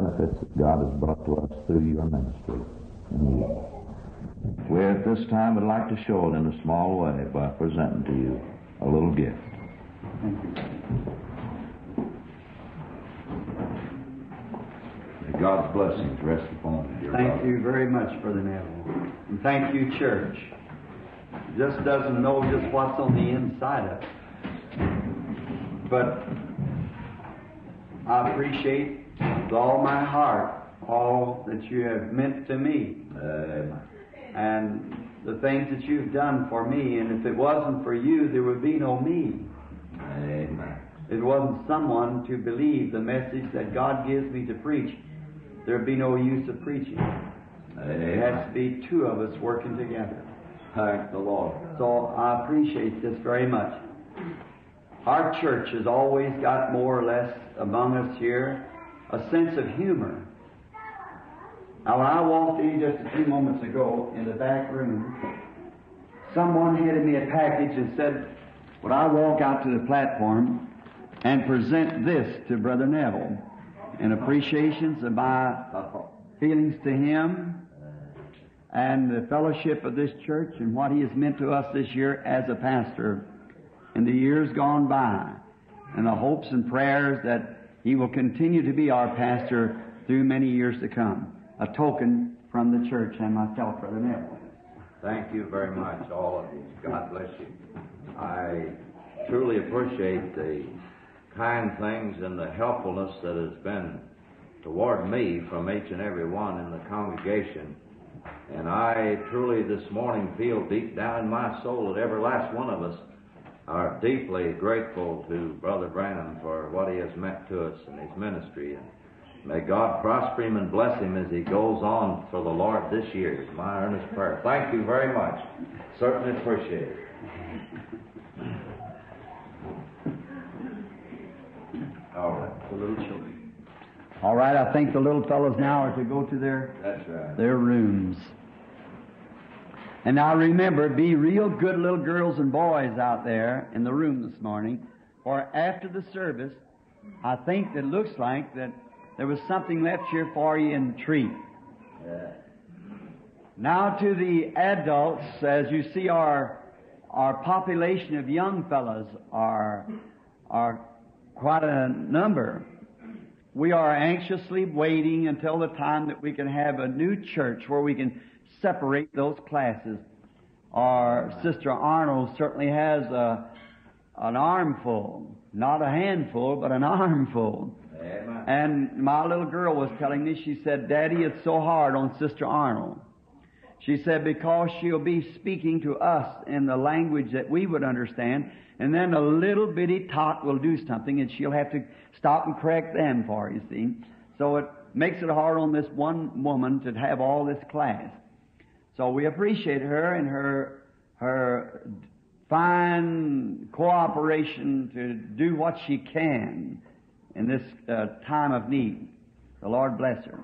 benefits that God has brought to us through your ministry. And. We at this time would like to show it in a small way by presenting to you a little gift. Thank you. May God's blessings rest upon you, Thank brother. you very much, Brother Neville. And thank you, church. Just doesn't know just what's on the inside of it. But I appreciate with all my heart all that you have meant to me Amen. and the things that you've done for me. And if it wasn't for you, there would be no me. Amen. If it wasn't someone to believe the message that God gives me to preach, there'd be no use of preaching. It has to be two of us working together. Thank the Lord. So I appreciate this very much. Our church has always got more or less among us here a sense of humor. Now, when I walked in just a few moments ago in the back room, someone handed me a package and said, Would I walk out to the platform and present this to Brother Neville in appreciations of my feelings to him and the fellowship of this church and what he has meant to us this year as a pastor in the years gone by, and the hopes and prayers that he will continue to be our pastor through many years to come. A token from the church and myself, Brother Neville. Thank you very much, all of you. God bless you. I truly appreciate the kind things and the helpfulness that has been toward me from each and every one in the congregation. And I truly this morning feel deep down in my soul that every last one of us are deeply grateful to Brother Branham for what he has meant to us in his ministry. And may God prosper him and bless him as he goes on for the Lord this year. Is my earnest prayer. Thank you very much. Certainly appreciate it. All right. The little children. All right, I think the little fellows now are to go to their That's right. their rooms. And now remember, be real good little girls and boys out there in the room this morning, or after the service, I think it looks like that there was something left here for you in treat. Yeah. Now to the adults, as you see our our population of young fellows are are quite a number. We are anxiously waiting until the time that we can have a new church where we can separate those classes. Our sister Arnold certainly has a, an armful, not a handful, but an armful. And my little girl was telling me, she said, Daddy, it's so hard on Sister Arnold. She said, because she'll be speaking to us in the language that we would understand, and then a little bitty tot will do something, and she'll have to stop and correct them for, you see. So it makes it hard on this one woman to have all this class. So we appreciate her and her, her fine cooperation to do what she can in this uh, time of need. The Lord bless her.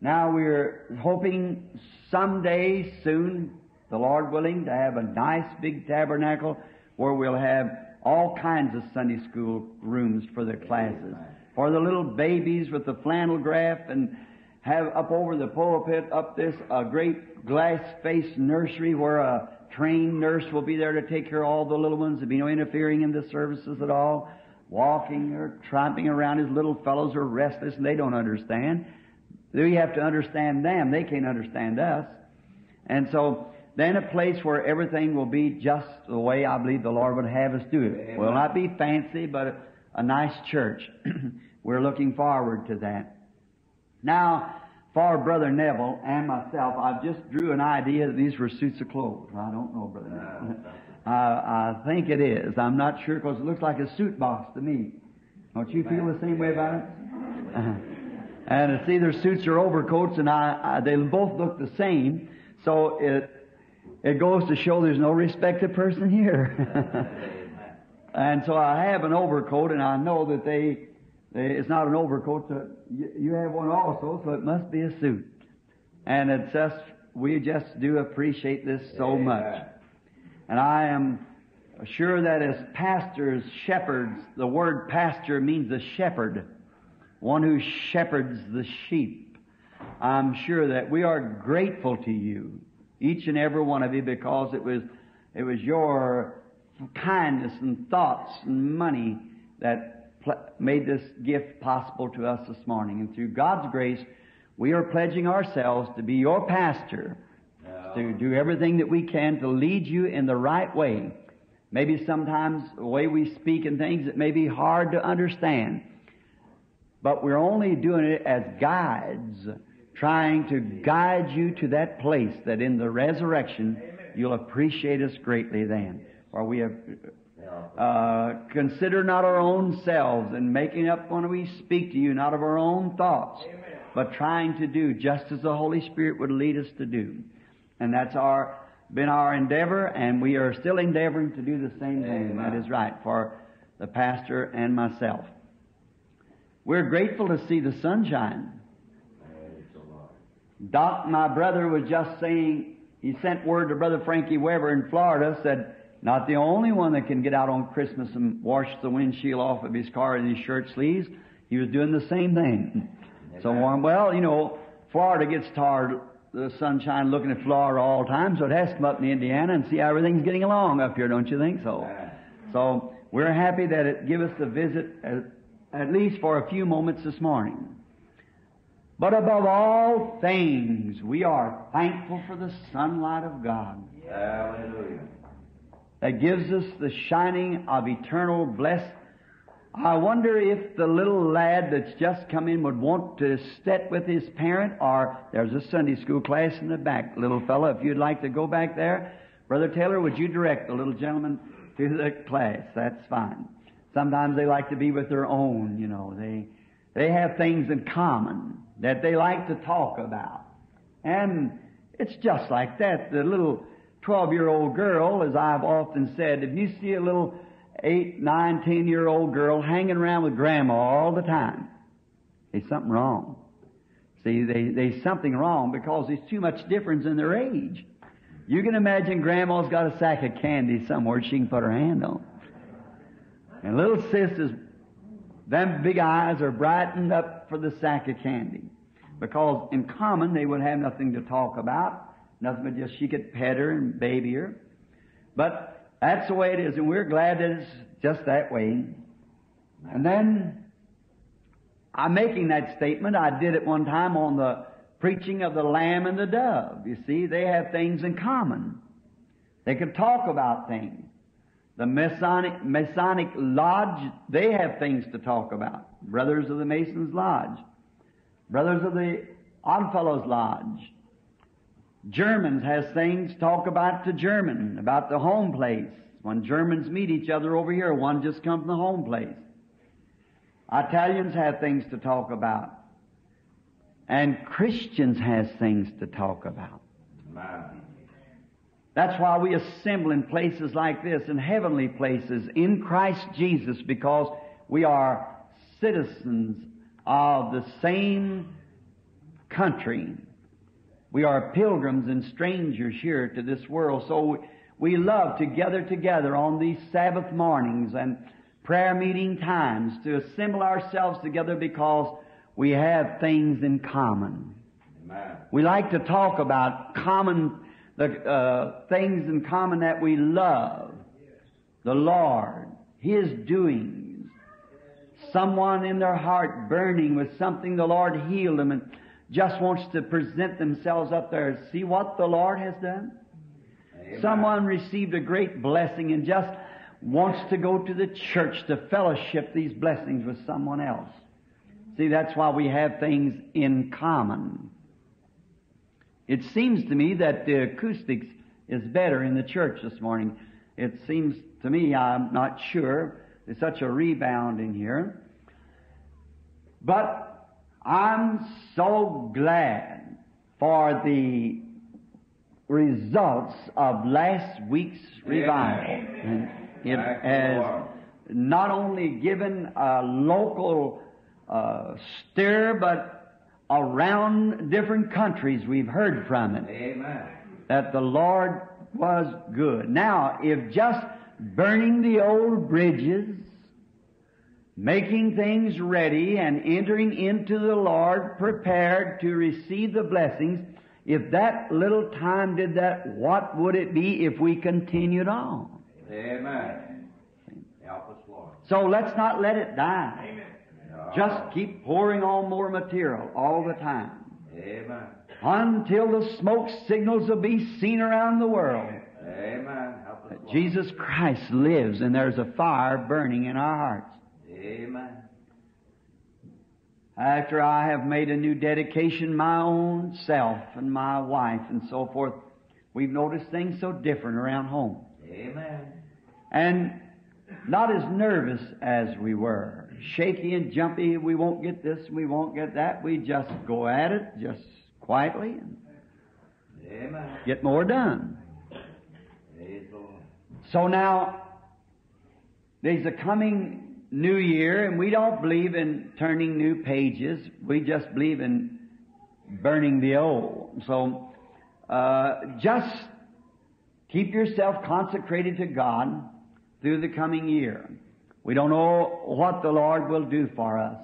Now we're hoping someday soon, the Lord willing, to have a nice big tabernacle where we'll have all kinds of Sunday school rooms for the classes. For the little babies with the flannel graph and have up over the pulpit, up this, a great glass faced nursery where a trained nurse will be there to take care of all the little ones. There'll be no interfering in the services at all. Walking or tramping around, his little fellows are restless and they don't understand. We have to understand them. They can't understand us. And so, then a place where everything will be just the way I believe the Lord would have us do it. Amen. Will not be fancy, but a, a nice church. We're looking forward to that. Now, for Brother Neville and myself, I've just drew an idea that these were suits of clothes. I don't know, Brother Neville. I, I think it is. I'm not sure because it looks like a suit box to me. Don't you feel the same way about it? And it's either suits or overcoats, and I, I, they both look the same. So it it goes to show there's no respected person here. and so I have an overcoat, and I know that they it's not an overcoat. So you, have one also, so it must be a suit. And it's just we just do appreciate this so Amen. much. And I am sure that as pastors, shepherds, the word pastor means a shepherd. one who shepherds the sheep. I'm sure that we are grateful to you, each and every one of you, because it was, it was your kindness and thoughts and money that made this gift possible to us this morning. And through God's grace, we are pledging ourselves to be your pastor, to do everything that we can to lead you in the right way. Maybe sometimes the way we speak and things, it may be hard to understand. But we're only doing it as guides, trying to guide you to that place that in the resurrection you'll appreciate us greatly then. For we have uh, consider not our own selves and making up when we speak to you, not of our own thoughts, but trying to do just as the Holy Spirit would lead us to do. And that's our been our endeavor, and we are still endeavoring to do the same thing. That is right for the pastor and myself. We're grateful to see the sunshine. Doc, my brother, was just saying, he sent word to Brother Frankie Weber in Florida, said, not the only one that can get out on Christmas and wash the windshield off of his car in his shirt sleeves. He was doing the same thing. So, um, well, you know, Florida gets tired the sunshine looking at Florida all the time, so it has to come up in Indiana and see how everything's getting along up here, don't you think so? So we're happy that it give us a visit at, at least for a few moments this morning. But above all things, we are thankful for the sunlight of God. Hallelujah. That gives us the shining of eternal blessed I wonder if the little lad that's just come in would want to sit with his parent, or there's a Sunday school class in the back, little fellow. If you'd like to go back there, Brother Taylor, would you direct the little gentleman to the class? That's fine. Sometimes they like to be with their own, you know. They they have things in common that they like to talk about, and it's just like that. The little twelve-year-old girl, as I've often said, if you see a little eight, nine, ten year old girl hanging around with grandma all the time. There's something wrong. See, they, there's something wrong because there's too much difference in their age. You can imagine grandma's got a sack of candy somewhere she can put her hand on. And little sisters, them big eyes are brightened up for the sack of candy. Because in common they would have nothing to talk about, nothing but just she could pet her and baby her. But that's the way it is, and we're glad that it's just that way. And then, I'm making that statement. I did it one time on the preaching of the lamb and the dove. You see, they have things in common. They can talk about things. The Masonic, Masonic Lodge, they have things to talk about. Brothers of the Masons Lodge. Brothers of the Oddfellows Lodge. Germans has things talk about to German, about the home place. When Germans meet each other over here, one just comes from the home place. Italians have things to talk about. And Christians has things to talk about. That's why we assemble in places like this, in heavenly places, in Christ Jesus, because we are citizens of the same country. We are pilgrims and strangers here to this world, so we love to gather together on these Sabbath mornings and prayer meeting times to assemble ourselves together because we have things in common. Amen. We like to talk about common, the uh, things in common that we love. The Lord, His doings. Someone in their heart burning with something the Lord healed them and just wants to present themselves up there and see what the Lord has done. Amen. Someone received a great blessing and just wants to go to the church to fellowship these blessings with someone else. See, that's why we have things in common. It seems to me that the acoustics is better in the church this morning. It seems to me, I'm not sure, there's such a rebound in here. But I'm so glad for the results of last week's revival. And it has not only given a local uh, stir, but around different countries we've heard from it Amen. that the Lord was good. Now, if just burning the old bridges, making things ready and entering into the Lord prepared to receive the blessings, if that little time did that, what would it be if we continued on? Amen. Help us, Lord. So let's not let it die. Amen. Just keep pouring on more material all the time Amen. until the smoke signals will be seen around the world. Amen. Help us, Lord. Jesus Christ lives and there's a fire burning in our hearts. Amen. After I have made a new dedication, my own self and my wife and so forth, we've noticed things so different around home. Amen. And not as nervous as we were. Shaky and jumpy, we won't get this, we won't get that. We just go at it, just quietly, and Amen. get more done. So now, there's a coming new year, and we don't believe in turning new pages. We just believe in burning the old. So, uh, just keep yourself consecrated to God through the coming year. We don't know what the Lord will do for us.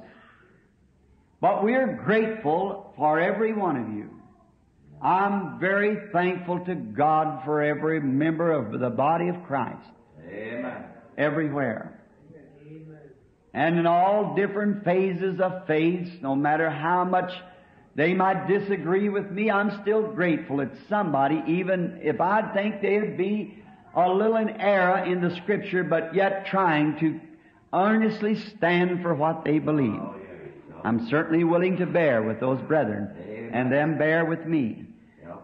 But we're grateful for every one of you. I'm very thankful to God for every member of the body of Christ, Amen. everywhere. And in all different phases of faith, no matter how much they might disagree with me, I'm still grateful that somebody, even if I think they'd be a little in error in the Scripture, but yet trying to earnestly stand for what they believe. I'm certainly willing to bear with those brethren, and them bear with me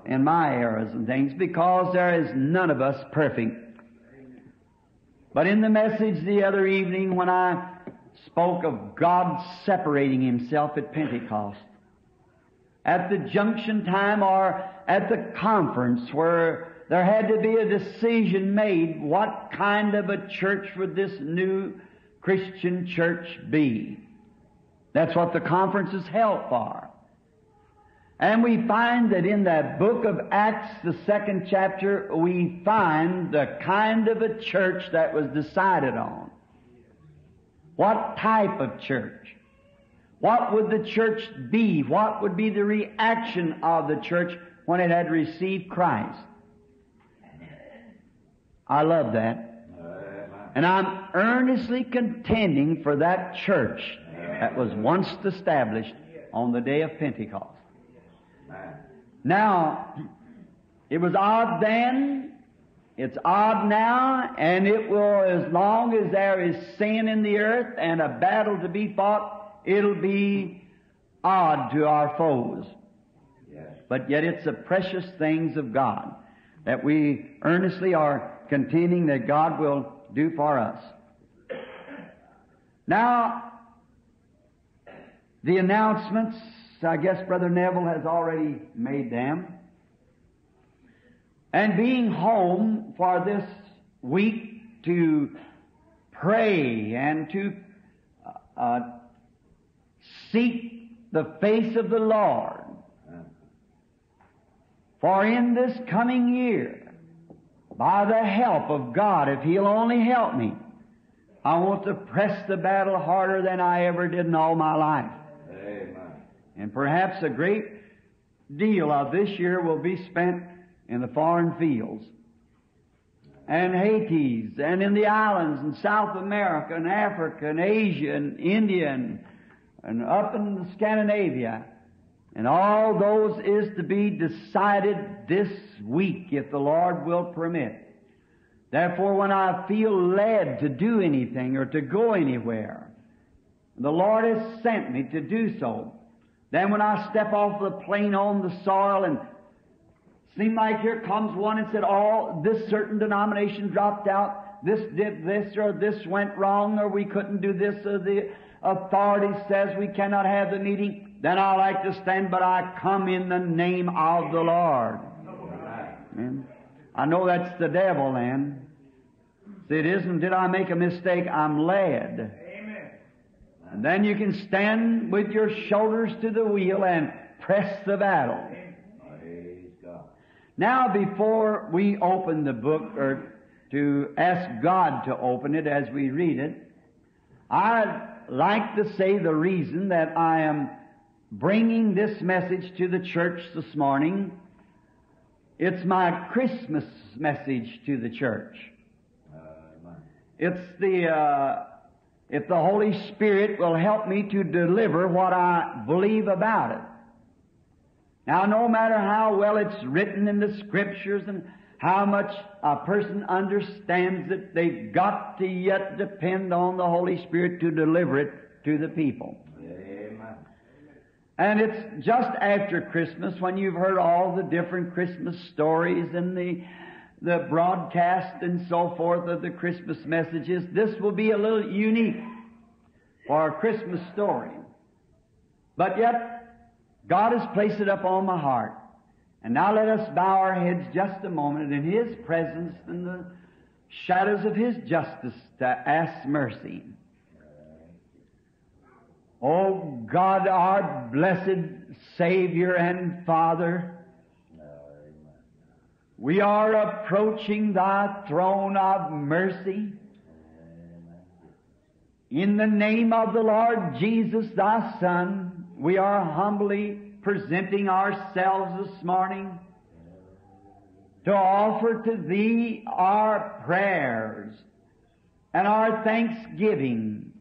in my errors and things, because there is none of us perfect. But in the message the other evening when I spoke of God separating Himself at Pentecost, at the junction time or at the conference where there had to be a decision made, what kind of a church would this new Christian church be? That's what the conference is held for. And we find that in that book of Acts, the second chapter, we find the kind of a church that was decided on. What type of church? What would the church be? What would be the reaction of the church when it had received Christ? I love that. And I'm earnestly contending for that church that was once established on the day of Pentecost. Now, it was odd then, it's odd now, and it will, as long as there is sin in the earth and a battle to be fought, it'll be odd to our foes. Yes. But yet it's the precious things of God that we earnestly are contending that God will do for us. Now, the announcements, I guess Brother Neville has already made them. And being home for this week to pray and to uh, uh, seek the face of the Lord. For in this coming year, by the help of God, if He'll only help me, I want to press the battle harder than I ever did in all my life. Amen. And perhaps a great deal of this year will be spent in the foreign fields. And Haiti's, and in the islands, and South America, and Africa, and Asia, and India, and, and up in Scandinavia. And all those is to be decided this week, if the Lord will permit. Therefore, when I feel led to do anything or to go anywhere, the Lord has sent me to do so. Then when I step off the plane on the soil and seem like here comes one and said, oh, this certain denomination dropped out, this did this or this went wrong or we couldn't do this or the authority says we cannot have the meeting, then I like to stand, but I come in the name of the Lord. Amen. I know that's the devil then. See, it isn't, did I make a mistake? I'm led. Amen. And then you can stand with your shoulders to the wheel and press the battle. Now, before we open the book or to ask God to open it as we read it, I'd like to say the reason that I am bringing this message to the church this morning. It's my Christmas message to the church. It's the, uh, if the Holy Spirit will help me to deliver what I believe about it. Now, no matter how well it's written in the Scriptures and how much a person understands it, they've got to yet depend on the Holy Spirit to deliver it to the people. Amen. And it's just after Christmas when you've heard all the different Christmas stories and the the broadcast and so forth of the Christmas messages. This will be a little unique for a Christmas story. But yet, God has placed it up on my heart. And now let us bow our heads just a moment in His presence in the shadows of His justice to ask mercy. Oh God, our blessed Savior and Father, we are approaching Thy throne of mercy. In the name of the Lord Jesus, Thy Son, we are humbly presenting ourselves this morning to offer to Thee our prayers and our thanksgiving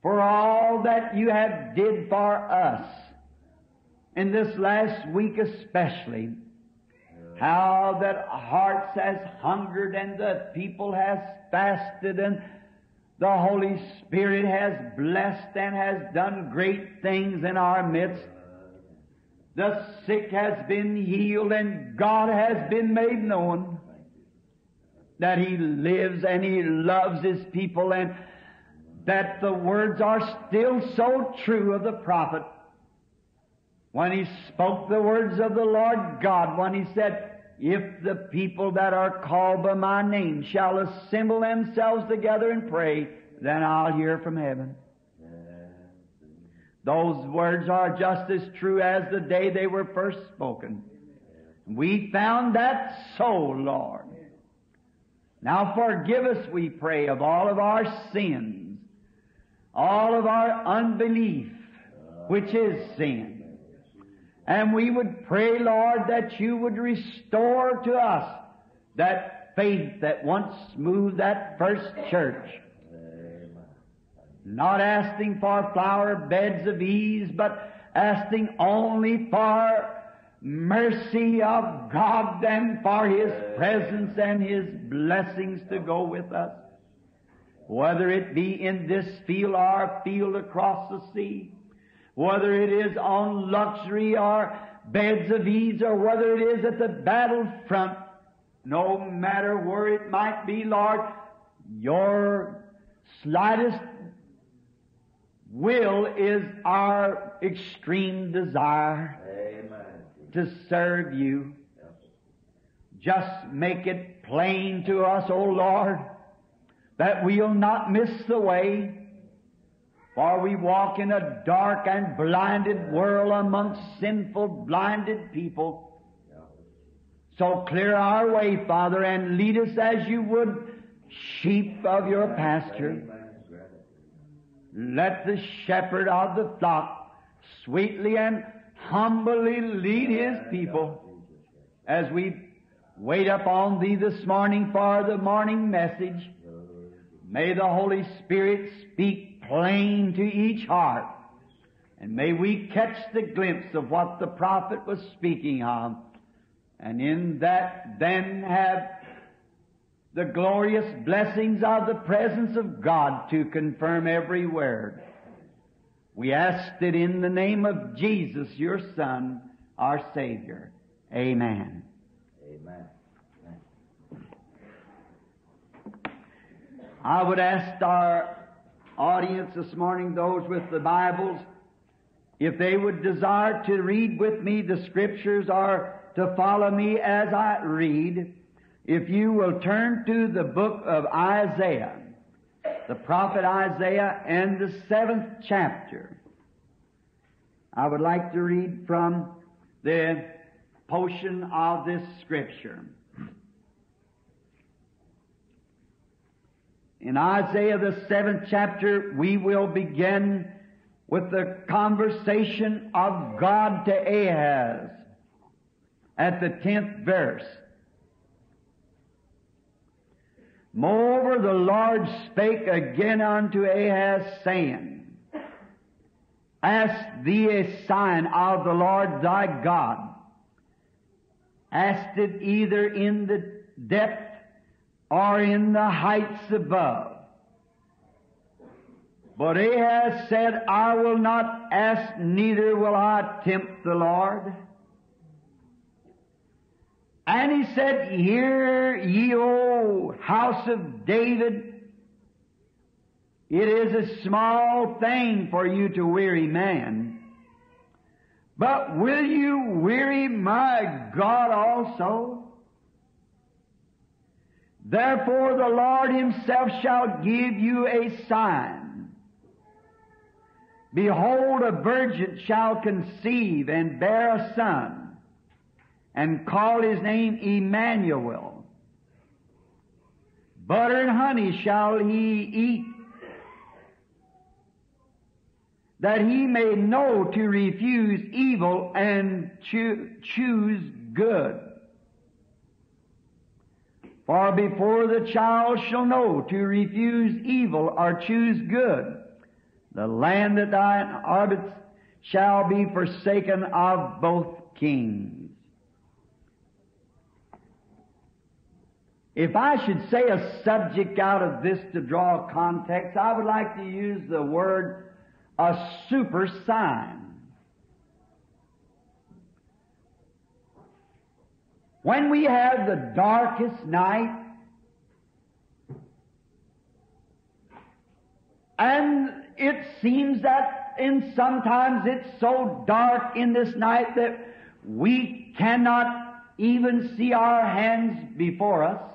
for all that You have did for us in this last week especially. How that hearts has hungered and the people has fasted and the Holy Spirit has blessed and has done great things in our midst. The sick has been healed and God has been made known that He lives and He loves His people and that the words are still so true of the prophet when he spoke the words of the Lord God, when he said, If the people that are called by my name shall assemble themselves together and pray, then I'll hear from heaven. Those words are just as true as the day they were first spoken. We found that so, Lord. Now forgive us, we pray, of all of our sins, all of our unbelief, which is sin. And we would pray, Lord, that you would restore to us that faith that once moved that first church. Not asking for flower beds of ease, but asking only for mercy of God and for His presence and His blessings to go with us. Whether it be in this field or field across the sea, whether it is on luxury or beds of ease or whether it is at the battlefront, no matter where it might be, Lord, your slightest will is our extreme desire Amen. to serve you. Just make it plain to us, O Lord, that we'll not miss the way. For we walk in a dark and blinded world amongst sinful, blinded people. So clear our way, Father, and lead us as you would sheep of your pasture. Let the shepherd of the flock sweetly and humbly lead his people as we wait upon thee this morning for the morning message. May the Holy Spirit speak plain to each heart. And may we catch the glimpse of what the prophet was speaking of. And in that then have the glorious blessings of the presence of God to confirm every word. We ask it in the name of Jesus, your Son, our Savior. Amen. Amen. I would ask our audience this morning, those with the Bibles, if they would desire to read with me the Scriptures or to follow me as I read, if you will turn to the book of Isaiah, the prophet Isaiah and the seventh chapter. I would like to read from the portion of this scripture. In Isaiah the seventh chapter, we will begin with the conversation of God to Ahaz at the tenth verse. Moreover, the Lord spake again unto Ahaz, saying, Ask thee a sign of the Lord thy God. Ask it either in the depth or in the heights above. But Ahaz said, I will not ask, neither will I tempt the Lord. And he said, Hear ye, O house of David, it is a small thing for you to weary man. But will you weary my God also? Therefore the Lord himself shall give you a sign. Behold, a virgin shall conceive and bear a son, and call his name Emmanuel. Butter and honey shall he eat, that he may know to refuse evil and choo- choose good. For before the child shall know to refuse evil or choose good, the land that thou inhabitest shall be forsaken of both kings. If I should say a subject out of this to draw context, I would like to use the word a super sign. When we have the darkest night, and it seems that in sometimes it's so dark in this night that we cannot even see our hands before us.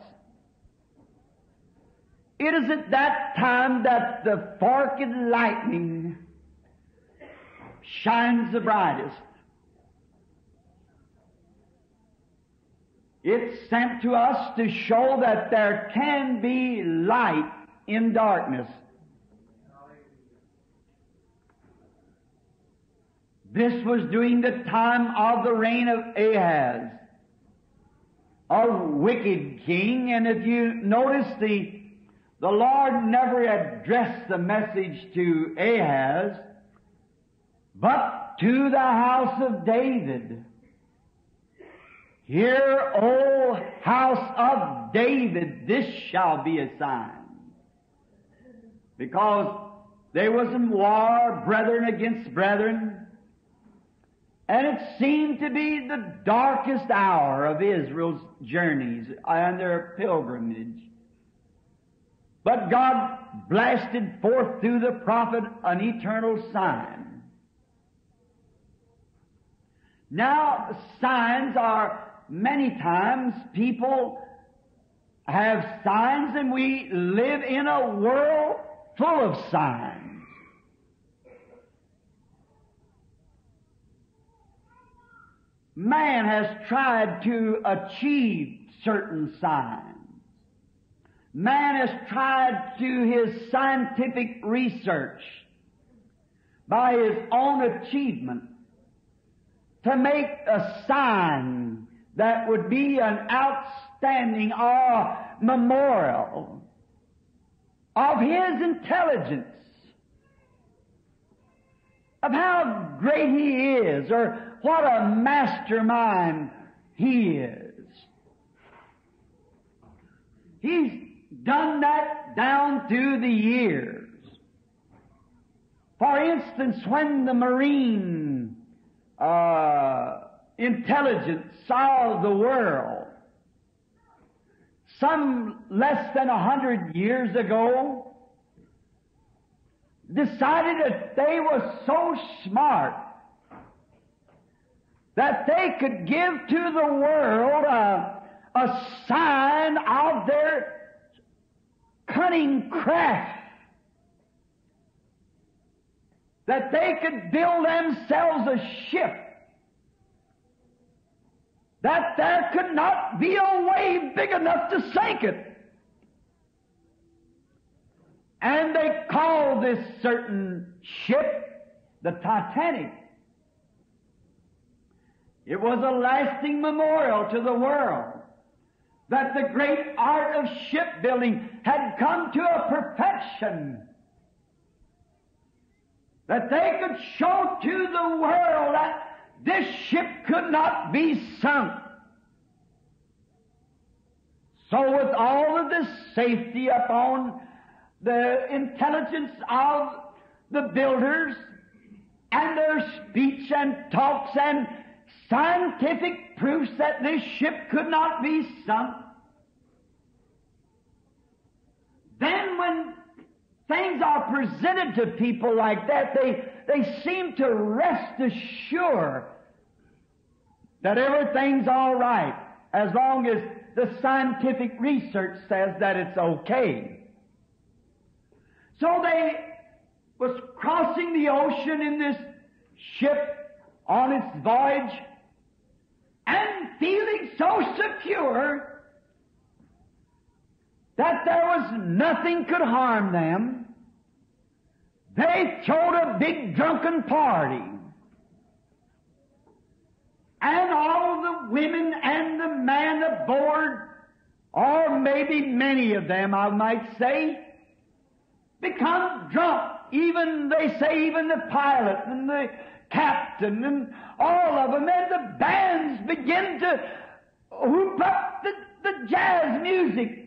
It is at that time that the forked lightning shines the brightest. It's sent to us to show that there can be light in darkness. This was during the time of the reign of Ahaz, a wicked king, and if you notice the the Lord never addressed the message to Ahaz, but to the house of David. Hear, O house of David, this shall be a sign. Because there was in war, brethren against brethren, and it seemed to be the darkest hour of Israel's journeys and their pilgrimage. But God blasted forth through the prophet an eternal sign. Now, signs are many times people have signs and we live in a world full of signs. Man has tried to achieve certain signs. Man has tried to his scientific research by his own achievement to make a sign that would be an outstanding or memorial of his intelligence, of how great he is, or what a mastermind he is. He's done that down through the years. For instance, when the Marine uh, intelligence saw the world, some less than a hundred years ago, decided that they were so smart that they could give to the world a, a sign of their cunning craft. That they could build themselves a ship. That there could not be a wave big enough to sink it. And they called this certain ship the Titanic. It was a lasting memorial to the world that the great art of shipbuilding had come to a perfection. That they could show to the world that this ship could not be sunk. So with all of this safety upon the intelligence of the builders and their speech and talks and scientific proofs that this ship could not be sunk. Then when things are presented to people like that, they, they seem to rest assured that everything's all right as long as the scientific research says that it's okay. So they was crossing the ocean in this ship on its voyage and feeling so secure that there was nothing could harm them. They throwed a big drunken party. And all the women and the man aboard, or maybe many of them, I might say, become drunk. Even, they say, even the pilot and the captain and all of them, and the bands begin to whoop up the, the jazz music,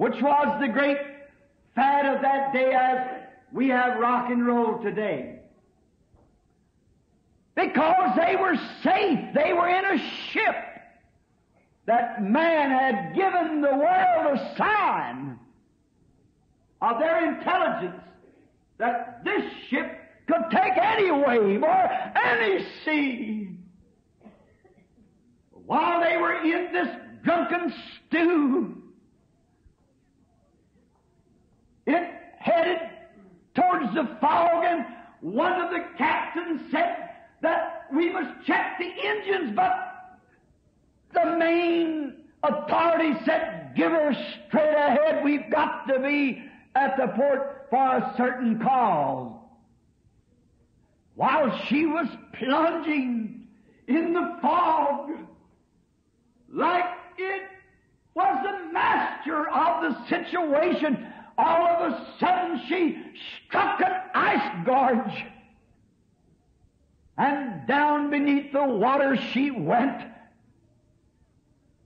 which was the great fad of that day as we have rock and roll today. Because they were safe. They were in a ship that man had given the world a sign of their intelligence that this ship could take any wave or any sea. While they were in this drunken stew, it headed towards the fog, and one of the captains said that we must check the engines, but the main authority said, give her straight ahead. We've got to be at the port for a certain cause. While she was plunging in the fog, like it was the master of the situation, all of a sudden she struck an ice gorge. And down beneath the water she went.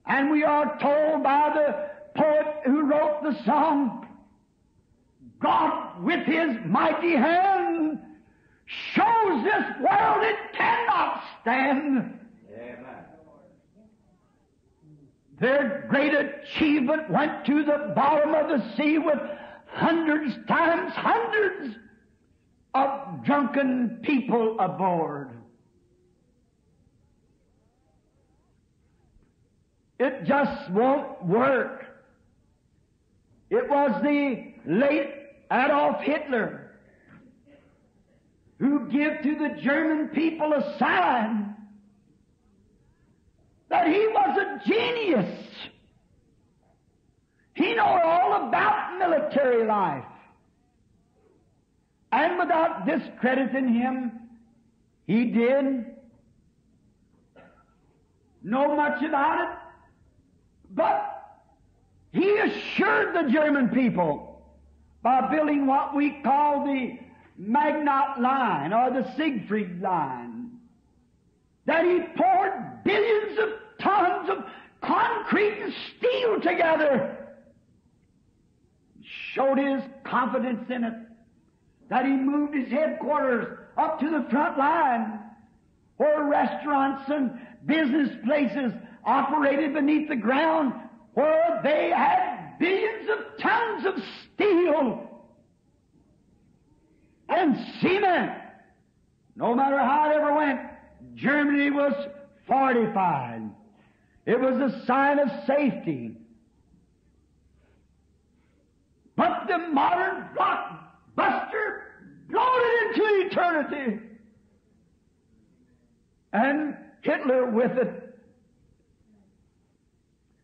And we are told by the poet who wrote the song, God with his mighty hand shows this world it cannot stand. Their great achievement went to the bottom of the sea with hundreds times hundreds of drunken people aboard. It just won't work. It was the late Adolf Hitler who gave to the German people a sign that he was a genius. He knew all about military life. And without discrediting him, he did know much about it, but he assured the German people by building what we call the Maginot Line or the Siegfried Line that he poured billions of tons of concrete and steel together. Showed his confidence in it. That he moved his headquarters up to the front line where restaurants and business places operated beneath the ground where they had billions of tons of steel and cement. No matter how it ever went, Germany was fortified. It was a sign of safety. But the modern blockbuster blown into eternity. And Hitler with it.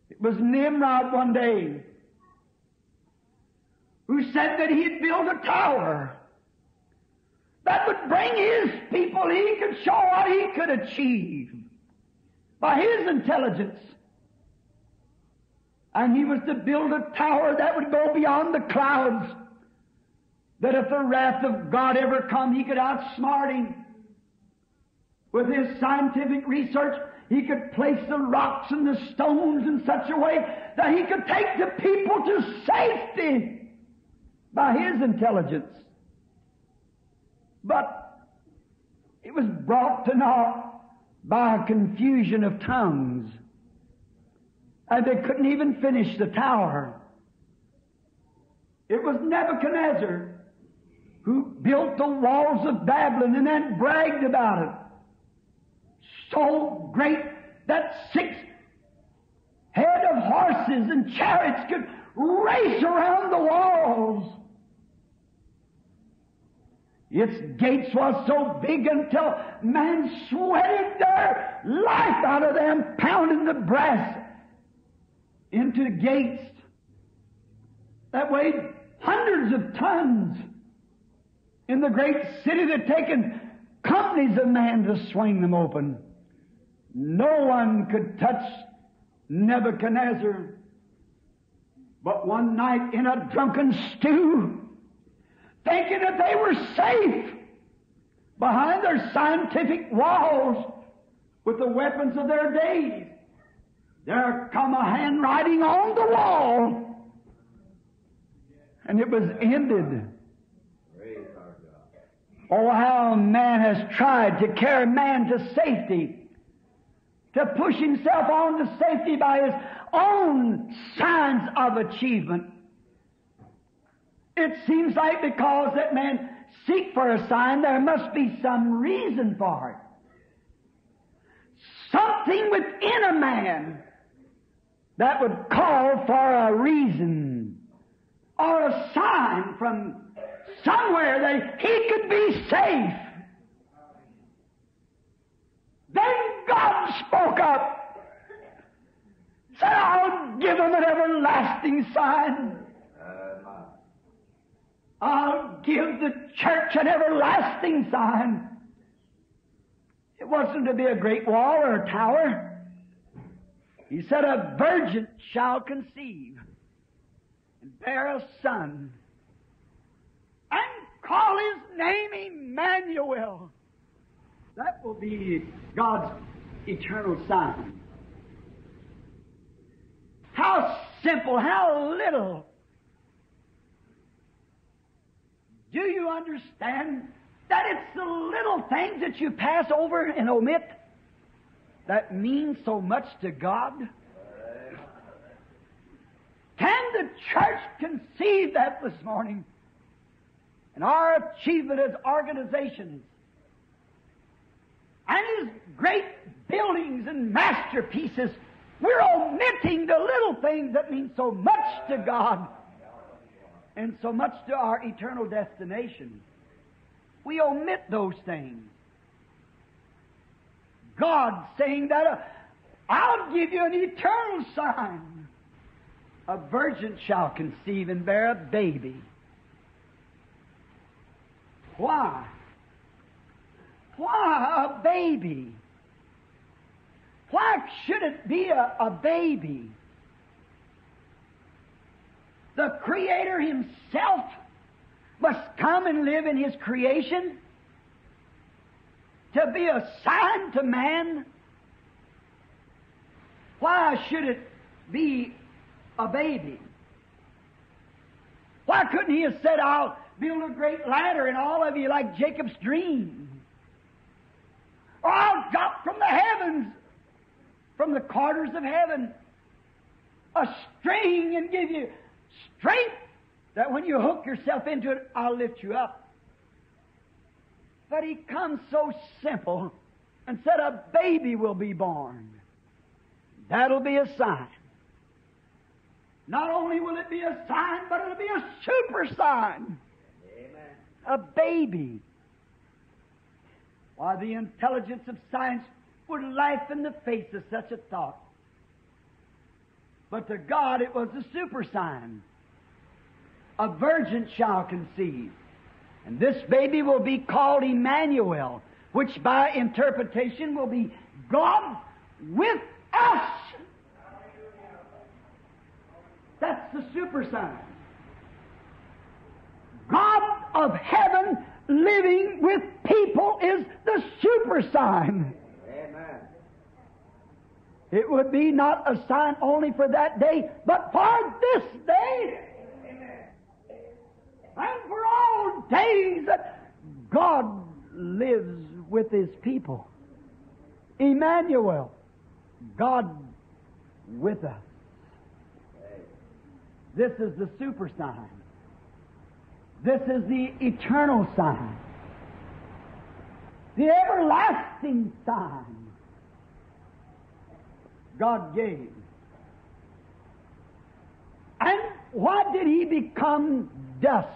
It was Nimrod one day who said that he'd build a tower that would bring his people, he could show what he could achieve by his intelligence. And he was to build a tower that would go beyond the clouds, that if the wrath of God ever come, he could outsmart him. With his scientific research, he could place the rocks and the stones in such a way that he could take the people to safety by his intelligence. But it was brought to naught by a confusion of tongues. And they couldn't even finish the tower. It was Nebuchadnezzar who built the walls of Babylon and then bragged about it. So great that six head of horses and chariots could race around the walls. Its gates was so big until man sweated their life out of them, pounding the brass into the gates that weighed hundreds of tons. In the great city, that taken companies of men to swing them open. No one could touch Nebuchadnezzar. But one night in a drunken stew, thinking that they were safe behind their scientific walls with the weapons of their days. There come a handwriting on the wall, and it was ended. Oh, how man has tried to carry man to safety, to push himself on to safety by his own signs of achievement. It seems like because that man seek for a sign, there must be some reason for it. Something within a man that would call for a reason or a sign from somewhere that he could be safe. Then God spoke up, said, I'll give him an everlasting sign. I'll give the church an everlasting sign. It wasn't to be a great wall or a tower. He said, A virgin shall conceive and bear a son and call his name Emmanuel. That will be God's eternal sign. How simple, how little. Do you understand that it's the little things that you pass over and omit that mean so much to God? Can the church conceive that this morning? And our achievement as organizations and his great buildings and masterpieces, we're omitting the little things that mean so much to God and so much to our eternal destination. We omit those things. God saying that uh, I'll give you an eternal sign. A virgin shall conceive and bear a baby. Why? Why a baby? Why should it be a, a baby? The Creator Himself must come and live in His creation to be a sign to man. Why should it be a baby? Why couldn't He have said, I'll build a great ladder and all of you like Jacob's dream? Or I'll drop from the heavens, from the quarters of heaven, a string and give you strength that when you hook yourself into it, I'll lift you up. But he comes so simple and said, A baby will be born. That'll be a sign. Not only will it be a sign, but it'll be a super sign. Amen. A baby. Why, the intelligence of science would laugh in the face of such a thought. But to God, it was a super sign a virgin shall conceive. And this baby will be called Emmanuel, which by interpretation will be God with us. That's the super sign. God of heaven living with people is the super sign. Amen. It would be not a sign only for that day, but for this day. And for all days that God lives with His people. Emmanuel, God with us. This is the super sign. This is the eternal sign. The everlasting sign God gave. And why did he become dust?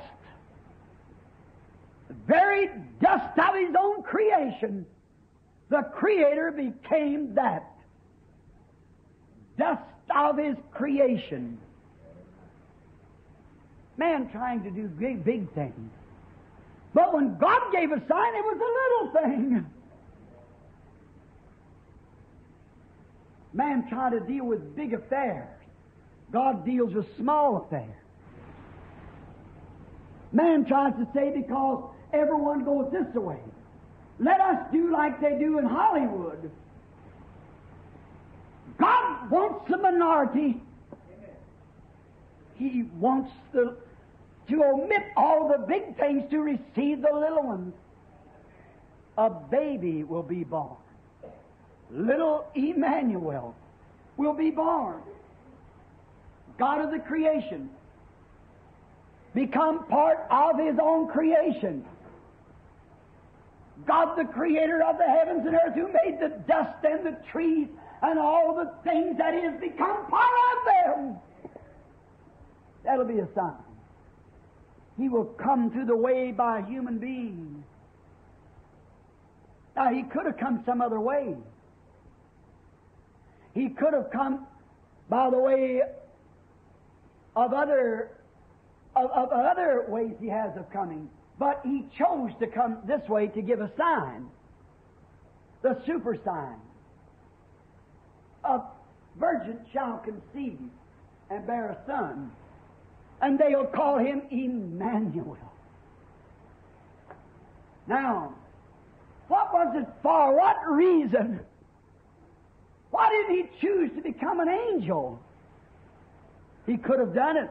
The very dust of his own creation. The Creator became that. Dust of his creation. Man trying to do big, big things. But when God gave a sign, it was a little thing. Man trying to deal with big affairs. God deals with small affairs. Man tries to say because everyone goes this way. Let us do like they do in Hollywood. God wants the minority. He wants the, to omit all the big things to receive the little ones. A baby will be born. Little Emmanuel will be born. God of the creation. Become part of His own creation. God, the creator of the heavens and earth, who made the dust and the trees and all the things that is, become part of them. That'll be a sign. He will come through the way by a human being. Now, he could have come some other way. He could have come by the way of other of, of other ways he has of coming. But he chose to come this way to give a sign. The super sign. A virgin shall conceive and bear a son, and they'll call him Emmanuel. Now, what was it for? What reason? Why didn't he choose to become an angel? He could have done it.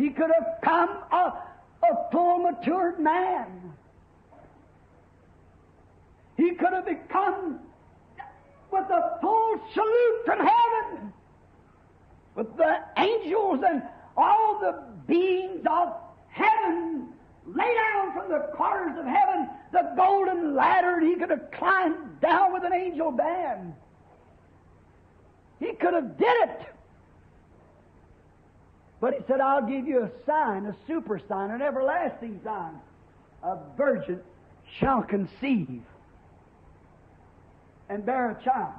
He could have come a, a full matured man. He could have become with a full salute from heaven, with the angels and all the beings of heaven lay down from the corners of heaven the golden ladder, and he could have climbed down with an angel band. He could have did it. But he said, I'll give you a sign, a super sign, an everlasting sign. A virgin shall conceive and bear a child.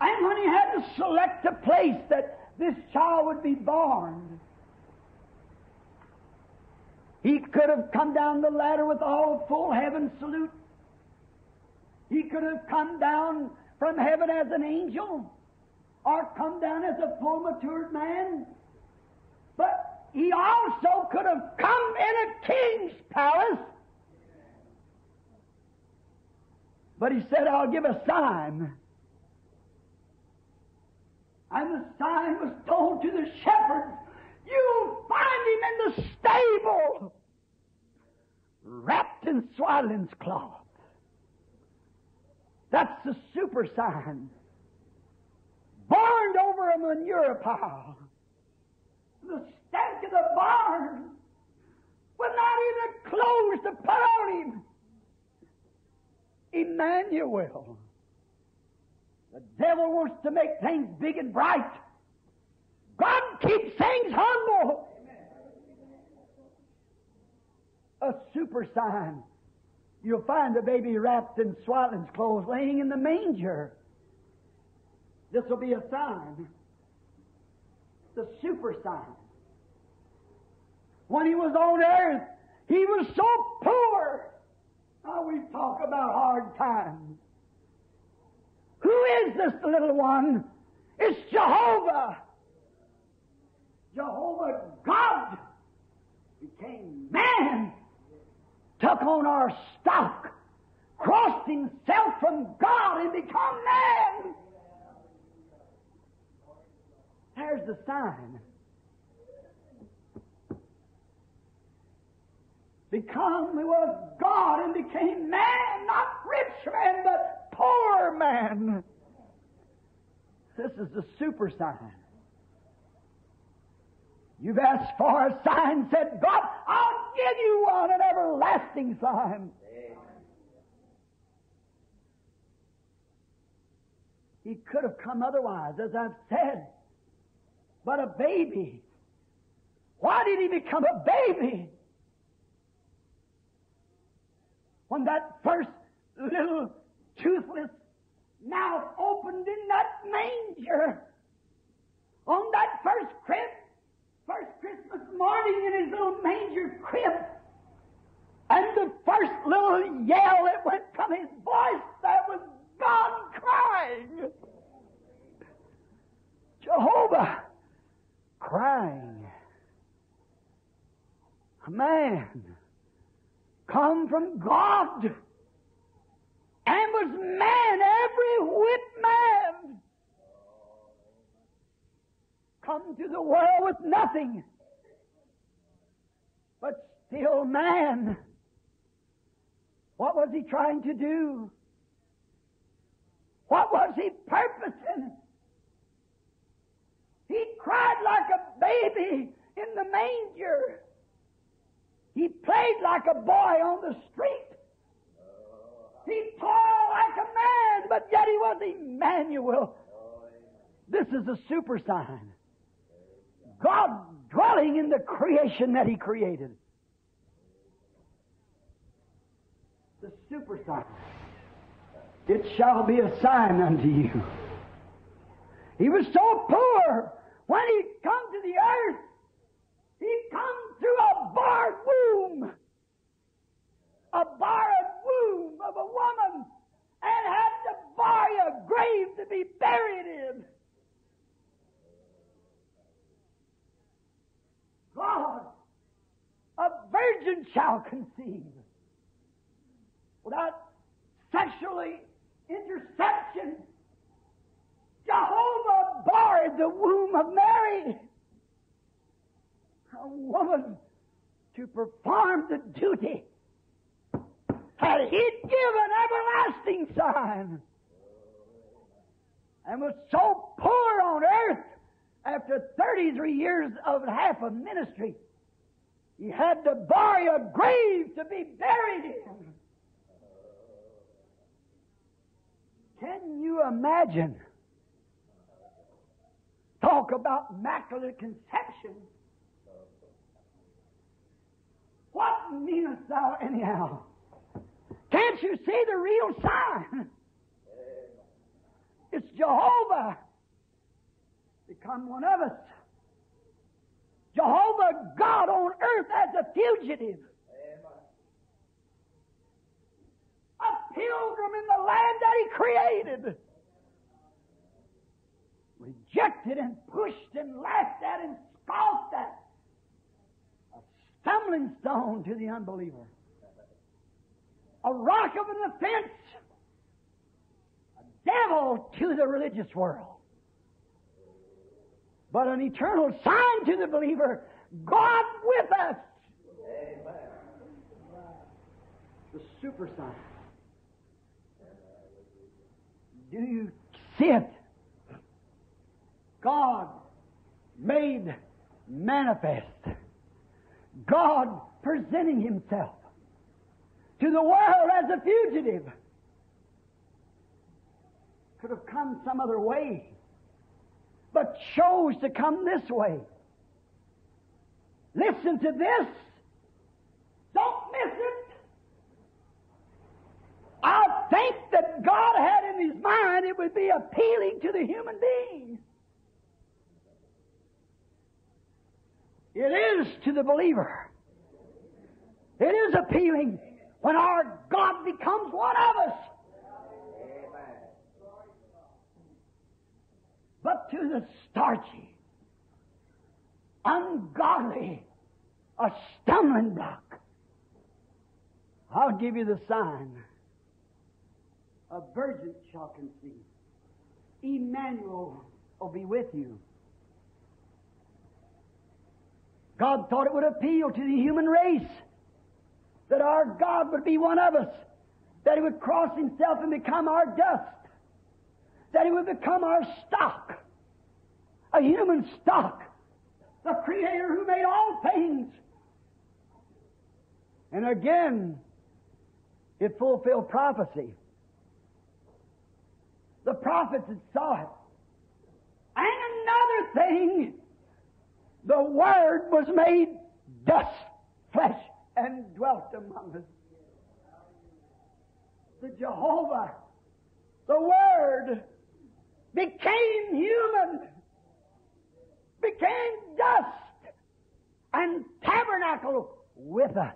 And when he had to select a place that this child would be born, he could have come down the ladder with all full heaven salute. He could have come down from heaven as an angel or come down as a full matured man. But he also could have come in a king's palace. But he said, I'll give a sign. And the sign was told to the shepherds, You'll find him in the stable, wrapped in swaddling's cloth. That's the super sign barned over a manure pile. The stench of the barn with not even clothes to put on him. Emmanuel. The devil wants to make things big and bright. God keeps things humble. A super sign. You'll find the baby wrapped in swaddling clothes laying in the manger. This will be a sign. the super sign. When he was on earth, he was so poor. Now we talk about hard times. Who is this little one? It's Jehovah. Jehovah God became man, took on our stock, crossed himself from God and become man. There's the sign. Become was God and became man, not rich man, but poor man. This is the super sign. You've asked for a sign, said God, I'll give you one, an everlasting sign. He could have come otherwise, as I've said. But a baby. Why did he become a baby? When that first little toothless mouth opened in that manger, on that first crib, first Christmas morning in his little manger crib, and the first little yell that went from his voice, that was God crying. Jehovah crying. A man come from God and was man, every whit man. Come to the world with nothing, but still man. What was he trying to do? What was he purposing? He cried like a baby in the manger. He played like a boy on the street. He toiled like a man, but yet he was Emmanuel. This is a super sign. God dwelling in the creation that He created. The super sign. It shall be a sign unto you. He was so poor when he come to the earth. He come through a barred womb. A barred womb of a woman and had to buy a grave to be buried in. God, a virgin shall conceive without sexually interception. Jehovah barred the womb of Mary. A woman to perform the duty had he given everlasting sign and was so poor on earth after 33 years of half a ministry, he had to bury a grave to be buried in. Can you imagine? Talk about immaculate conception. What meanest thou anyhow? Can't you see the real sign? It's Jehovah become one of us. Jehovah God on earth as a fugitive. A pilgrim in the land that He created. Rejected and pushed and laughed at and scoffed at. A stumbling stone to the unbeliever. A rock of an offense. A devil to the religious world but an eternal sign to the believer God with us. Amen. The super sign. Do you see it? God made manifest. God presenting Himself to the world as a fugitive. Could have come some other way but chose to come this way. Listen to this. Don't miss it. I think that God had in His mind it would be appealing to the human being. Newness to the believer. It is appealing when our God becomes one of us. But to the starchy, ungodly, a stumbling block. I'll give you the sign. A virgin shall conceive. Emmanuel will be with you. God thought it would appeal to the human race that our God would be one of us, that He would cross Himself and become our dust, that He would become our stock, a human stock, the Creator who made all things. And again, it fulfilled prophecy. The prophets had saw it. And another thing, the Word was made dust, flesh, and dwelt among us. The Jehovah, the Word, became human, became dust, and tabernacle with us.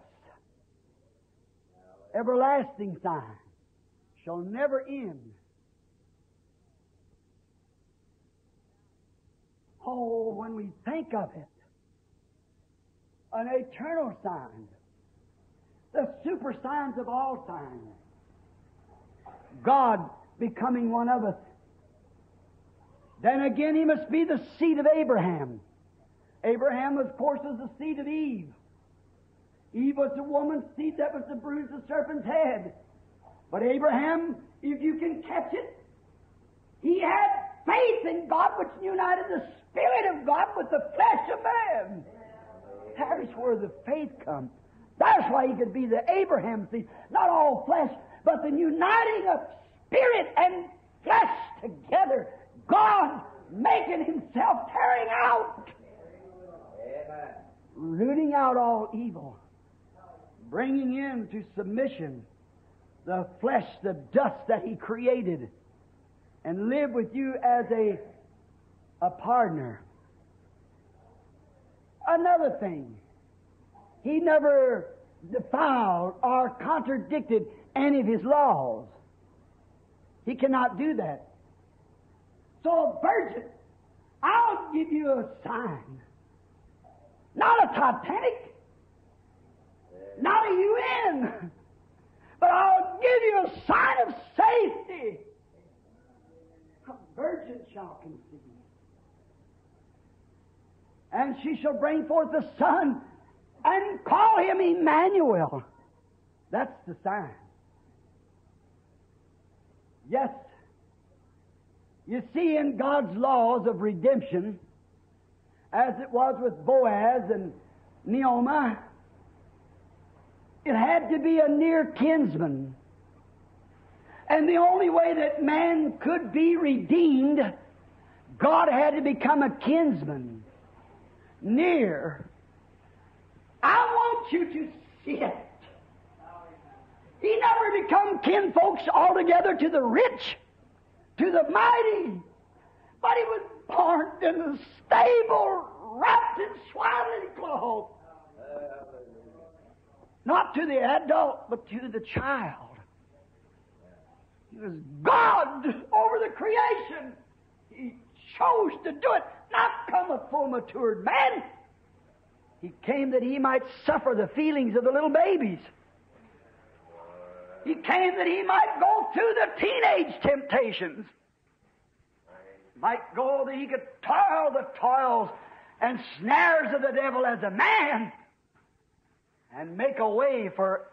Everlasting sign shall never end. Oh, when we think of it, an eternal sign, the super signs of all signs, God becoming one of us. Then again, he must be the seed of Abraham. Abraham, of course, was the seed of Eve. Eve was the woman's seed that was to bruise the serpent's head. But Abraham, if you can catch it, he had faith in God which united the Spirit of God with the flesh of man. There's where the faith comes. That's why he could be the Abraham seed. Not all flesh, but the uniting of spirit and flesh together. God making himself, tearing out, rooting out all evil, bringing into submission the flesh, the dust that he created, and live with you as a, a partner. Another thing, he never defiled or contradicted any of his laws. He cannot do that. So, virgin, I'll give you a sign. Not a Titanic, not a UN, but I'll give you a sign of safety. Virgin shall conceive. And she shall bring forth a son and call him Emmanuel. That's the sign. Yes. You see, in God's laws of redemption, as it was with Boaz and Naomi, it had to be a near kinsman. And the only way that man could be redeemed, God had to become a kinsman. Near. I want you to see it. He never become kinfolks altogether to the rich, to the mighty, but he was born in the stable, wrapped in swaddling clothes. Not to the adult, but to the child. Was God over the creation. He chose to do it, not come a full matured man. He came that he might suffer the feelings of the little babies. He came that he might go through the teenage temptations. Might go that he could toil the toils and snares of the devil as a man and make a way for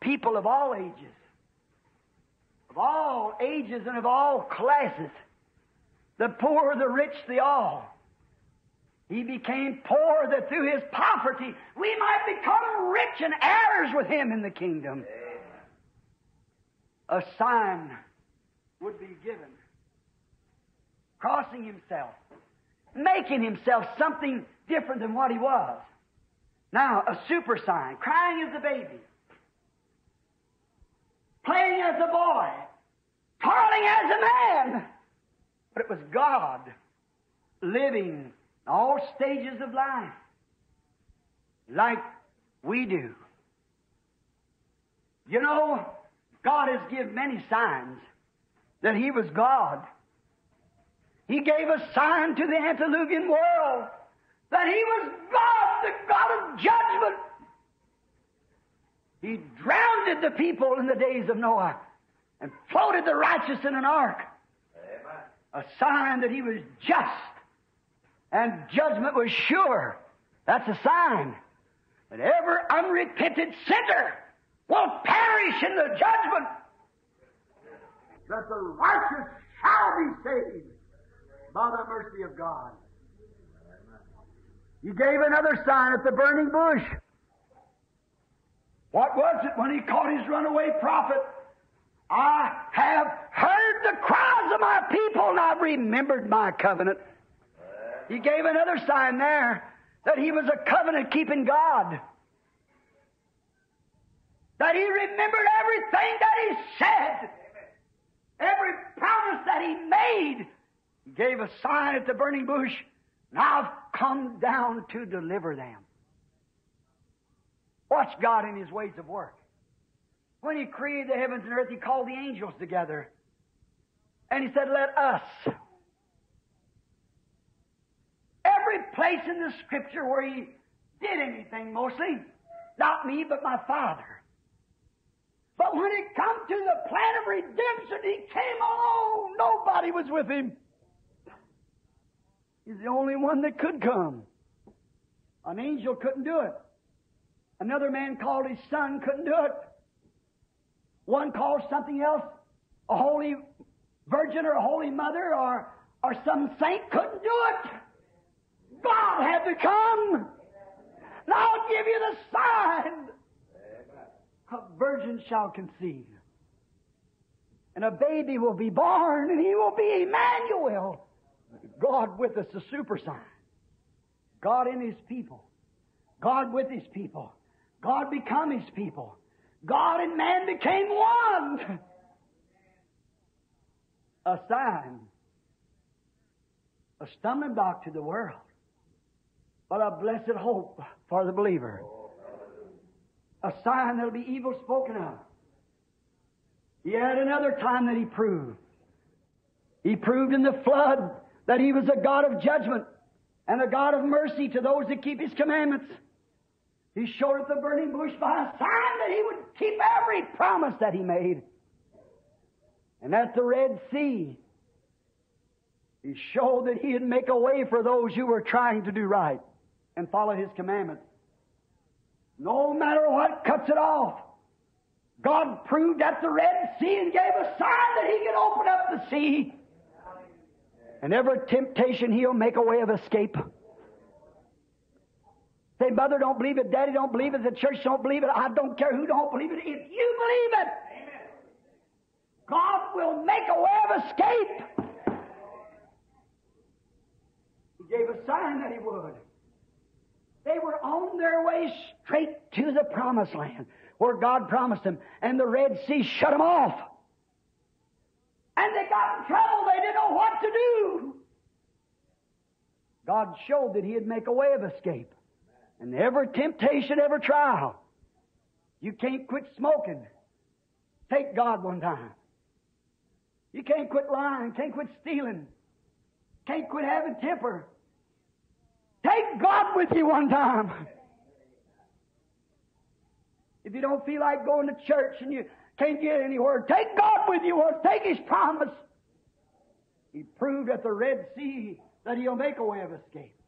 people of all ages, of all ages and of all classes, the poor, the rich, the all. He became poor that through his poverty we might become rich and heirs with him in the kingdom. A sign would be given. Crossing himself, making himself something different than what he was. Now, a super sign, crying as a baby, playing as a boy, toiling as a man. But it was God living all stages of life. like we do. You know, God has given many signs that He was God. He gave a sign to the antediluvian world that He was God, the God of judgment. He drowned the people in the days of Noah and floated the righteous in an ark. A sign that He was just and judgment was sure. That's a sign. That every unrepentant sinner will perish in the judgment. That the righteous shall be saved by the mercy of God. He gave another sign at the burning bush. What was it when he caught his runaway prophet? I have heard the cries of my people and I've remembered my covenant. He gave another sign there that he was a covenant keeping God. That he remembered everything that he said, every promise that he made. He gave a sign at the burning bush, and I've come down to deliver them. Watch God in his ways of work. When he created the heavens and earth, he called the angels together. And he said, Let us every place in the Scripture where he did anything mostly. Not me, but my Father. But when it come to the plan of redemption, he came alone. Nobody was with him. He's the only one that could come. An angel couldn't do it. Another man called his son couldn't do it. One called something else, a holy virgin or a holy mother or, or some saint couldn't do it. God had to come. Now I'll give you the sign. A virgin shall conceive. And a baby will be born, and he will be Emmanuel. God with us, a super sign. God in his people. God with his people. God become his people. God and man became one. A sign. A stumbling block to the world but a blessed hope for the believer. A sign that'll be evil spoken of. He had another time that he proved. He proved in the flood that he was a God of judgment and a God of mercy to those that keep his commandments. He showed at the burning bush by a sign that he would keep every promise that he made. And at the Red Sea, he showed that he'd make a way for those who were trying to do right and follow His commandments. No matter what cuts it off. God proved at the Red Sea and gave a sign that He could open up the sea. And every temptation, He'll make a way of escape. Say, Mother don't believe it, Daddy don't believe it, the church don't believe it, I don't care who don't believe it. If you believe it, God will make a way of escape. He gave a sign that He would. They were on their way straight to the promised land where God promised them, and the Red Sea shut them off. And they got in trouble. They didn't know what to do. God showed that He'd make a way of escape. And every temptation, every trial, you can't quit smoking. Take God one time. You can't quit lying, can't quit stealing, can't quit having temper. Take God with you one time. If you don't feel like going to church and you can't get anywhere, take God with you or Take His promise. He proved at the Red Sea that He'll make a way of escape.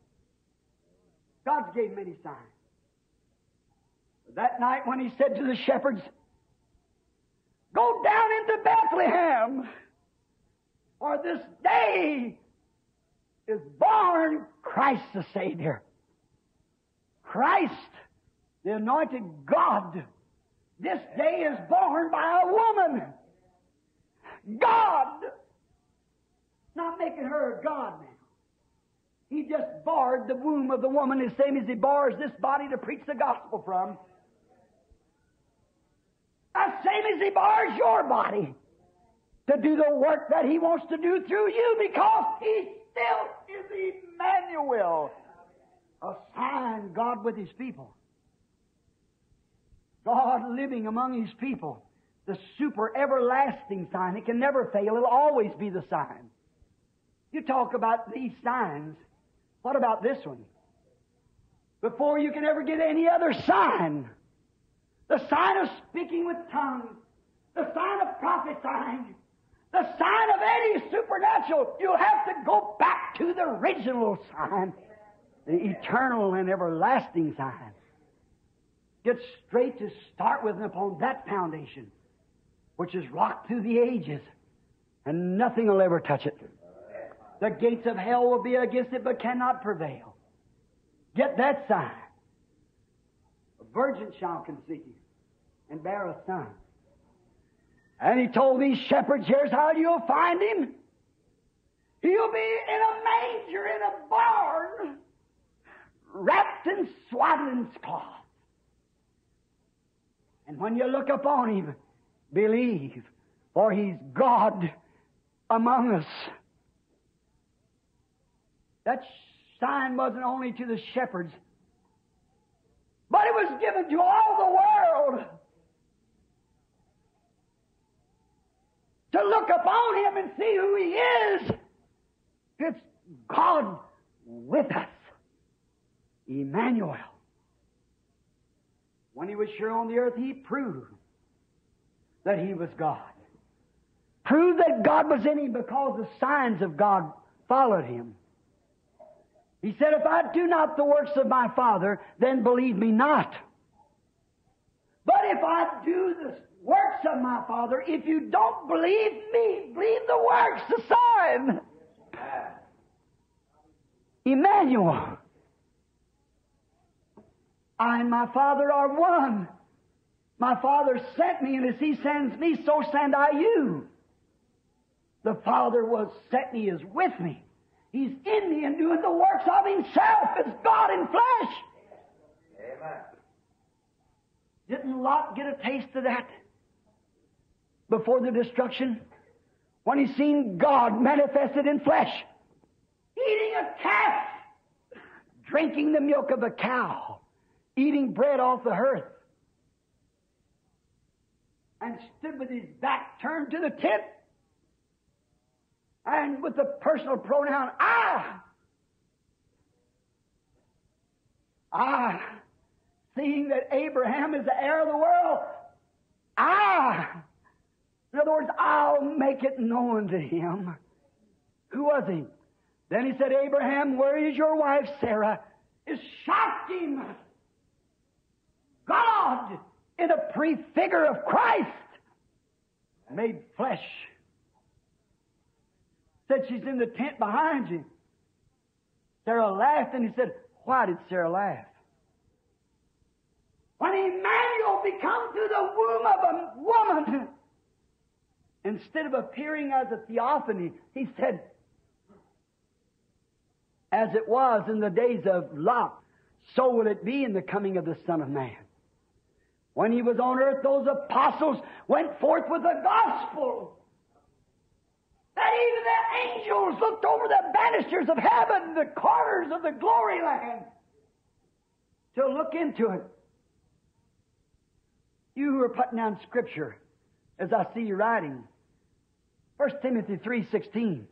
God gave many signs. That night when He said to the shepherds, Go down into Bethlehem, for this day is born Christ the Savior. Christ, the anointed God, this day is born by a woman. God, not making her a God now. He just barred the womb of the woman the same as he bars this body to preach the gospel from. The same as he bars your body to do the work that he wants to do through you because he still is Emmanuel. A sign God with his people. God living among His people. The super everlasting sign. It can never fail. It'll always be the sign. You talk about these signs. What about this one? Before you can ever get any other sign, the sign of speaking with tongues, the sign of prophesying, the sign of any supernatural, you have to go back to the original sign, the eternal and everlasting sign. Get straight to start with and upon that foundation, which is rocked through the ages, and nothing will ever touch it. The gates of hell will be against it, but cannot prevail. Get that sign. A virgin shall conceive and bear a son. And he told these shepherds, here's how you'll find him. He'll be in a manger in a barn, wrapped in swaddling cloth. And when you look upon him, believe, for he's God among us. That sign wasn't only to the shepherds, but it was given to all the world. To look upon him and see who he is. It's God with us. Emmanuel. When he was here on the earth, he proved that he was God. Proved that God was in him because the signs of God followed him. He said, If I do not the works of my Father, then believe me not. But if I do the works of my Father, if you don't believe me, believe the works, the sign. Emmanuel. I and my Father are one. My Father sent me, and as He sends me, so send I you. The Father was sent me is with me. He's in me and doing the works of Himself as God in flesh. Amen. Didn't Lot get a taste of that before the destruction? When he seen God manifested in flesh, eating a calf, drinking the milk of a cow, eating bread off the hearth, and stood with his back turned to the tent, and with the personal pronoun I. I, seeing that Abraham is the heir of the world, I. In other words, I'll make it known to him. Who was he? Then he said, Abraham, where is your wife Sarah? It shocked him. God, in a prefigure of Christ, made flesh. Said she's in the tent behind you. Sarah laughed and he said, Why did Sarah laugh? When Emmanuel become through the womb of a woman, instead of appearing as a theophany, he said, as it was in the days of Lot, so will it be in the coming of the Son of Man. When he was on earth, those apostles went forth with the gospel. That even the angels looked over the banisters of heaven, the corners of the glory land, to look into it. You who are putting down scripture, as I see you writing, 1 Timothy 3.16,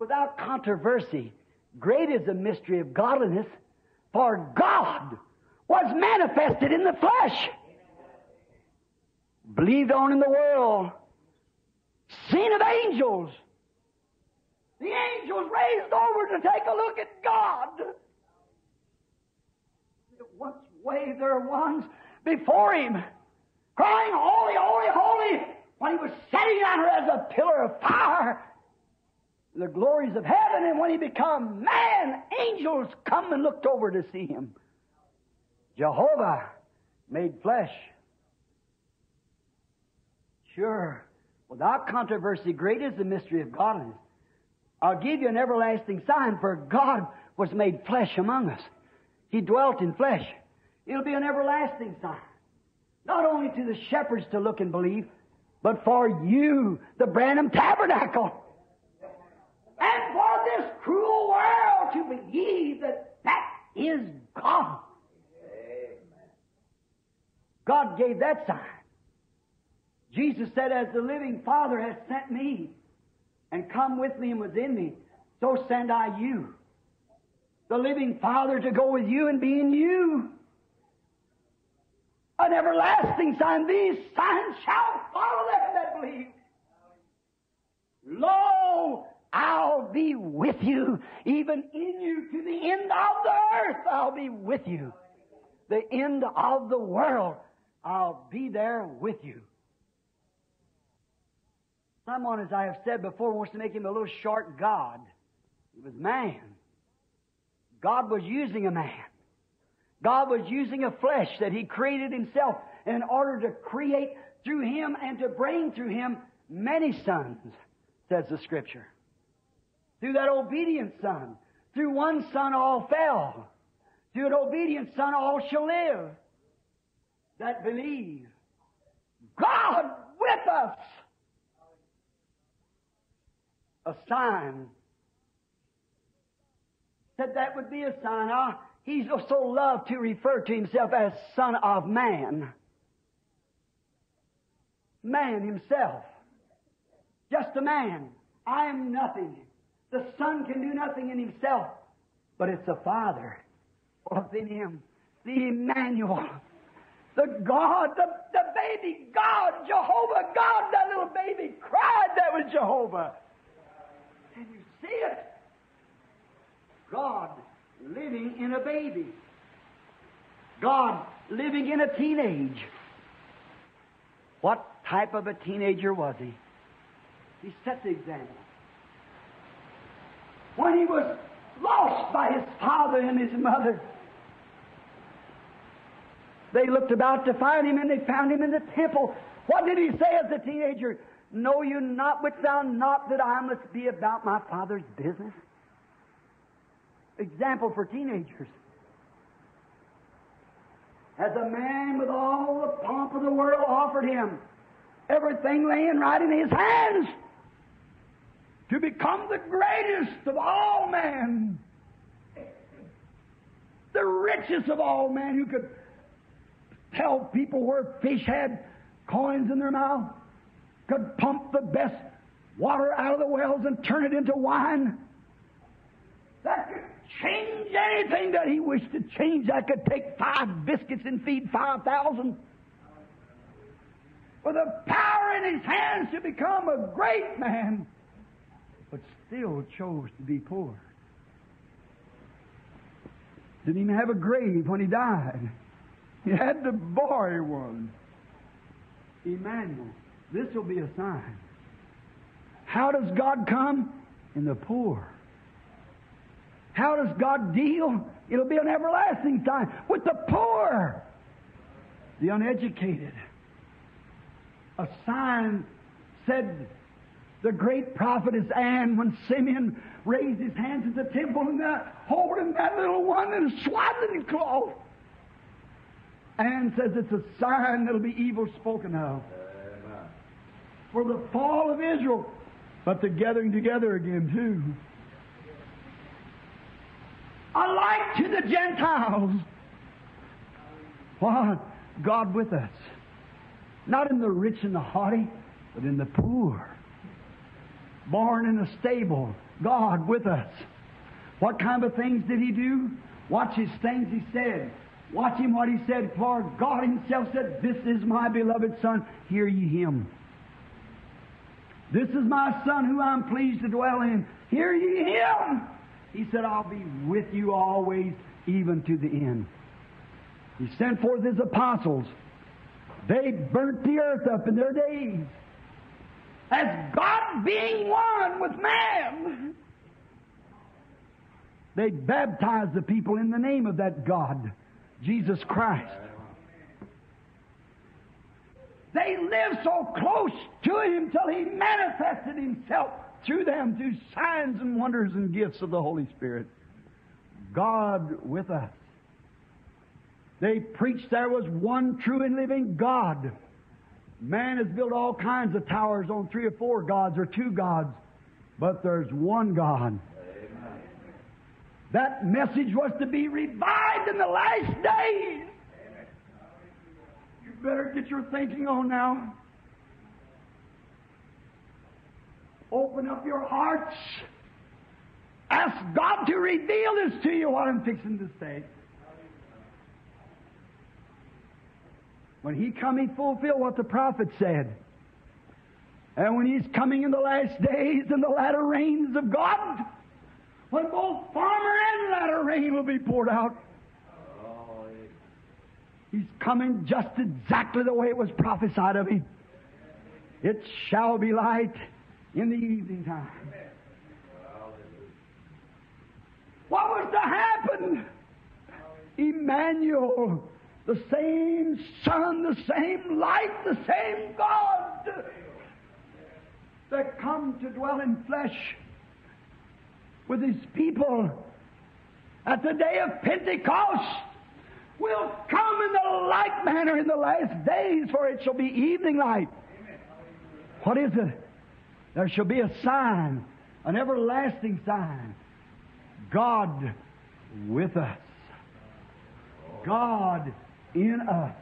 without controversy, great is the mystery of godliness, for God was manifested in the flesh, believed on in the world, seen of angels. The angels raised over to take a look at God. Once waved their wands before him, crying, Holy, holy, holy, when he was sitting there as a pillar of fire the glories of heaven, and when he become man, angels come and looked over to see him. Jehovah made flesh. Sure, without controversy, great is the mystery of godliness. I'll give you an everlasting sign, for God was made flesh among us. He dwelt in flesh. It'll be an everlasting sign. Not only to the shepherds to look and believe, but for you, the Branham Tabernacle and for this cruel world to believe that that is God. God gave that sign. Jesus said, As the living Father has sent me and come with me and was in me, so send I you. The living Father to go with you and be in you. An everlasting sign. These signs shall follow them that believe. Lo, I'll be with you, even in you, to the end of the earth. I'll be with you. The end of the world. I'll be there with you. Someone, as I have said before, wants to make him a little short God. He was man. God was using a man. God was using a flesh that He created Himself in order to create through Him and to bring through Him many sons, says the Scripture. Through that obedient Son. Through one Son all fell. Through an obedient Son all shall live. That believe. God with us. A sign. Said that would be a sign. Ah, he's so loved to refer to himself as Son of Man. Man himself. Just a man. I am nothing. The Son can do nothing in himself, but it's the Father within him. The Emmanuel. The God, the, the baby God, Jehovah God, that little baby cried, that was Jehovah. See it? God living in a baby. God living in a teenage. What type of a teenager was he? He set the example. When he was lost by his father and his mother, they looked about to find him and they found him in the temple. What did he say as a teenager? Know you not, which thou not, that I must be about my father's business? Example for teenagers. As a man with all the pomp of the world offered him, everything laying right in his hands, to become the greatest of all men, the richest of all men who could tell people where fish had coins in their mouth, could pump the best water out of the wells and turn it into wine. That could change anything that he wished to change. That could take five biscuits and feed five thousand. With the power in his hands to become a great man, but still chose to be poor. Didn't even have a grave when he died. He had to borrow one. Emmanuel, this will be a sign. How does God come? In the poor. How does God deal? It'll be an everlasting sign with the poor, the uneducated. A sign said the great prophetess Anne when Simeon raised his hands at the temple and that, holding that little one in a swaddling cloth. Anne says it's a sign that'll be evil spoken of. For the fall of Israel, but the gathering together again too. Alike to the Gentiles. What? God with us. Not in the rich and the haughty, but in the poor. Born in a stable. God with us. What kind of things did he do? Watch his things he said. Watch him what he said, for God himself said, This is my beloved Son, hear ye him. This is my Son who I'm pleased to dwell in, hear ye him. He said, I'll be with you always, even to the end. He sent forth his apostles. They burnt the earth up in their days. As God being one with man. They baptized the people in the name of that God, Jesus Christ. They lived so close to Him till He manifested Himself through them through signs and wonders and gifts of the Holy Spirit. God with us. They preached there was one true and living God. Man has built all kinds of towers on three or four gods or two gods, but there's one God. That message was to be revived in the last days. Better get your thinking on now. Open up your hearts. Ask God to reveal this to you what I'm fixing to say. When He come, He fulfill what the prophet said. And when He's coming in the last days and the latter rains of God, when both former and latter rain will be poured out, He's coming just exactly the way it was prophesied of Him. It shall be light in the evening time. What was to happen? Emmanuel, the same Son, the same light, the same God that come to dwell in flesh with his people at the day of Pentecost will come in the like manner in the last days, for it shall be evening light. What is it? There shall be a sign, an everlasting sign. God with us. God in us.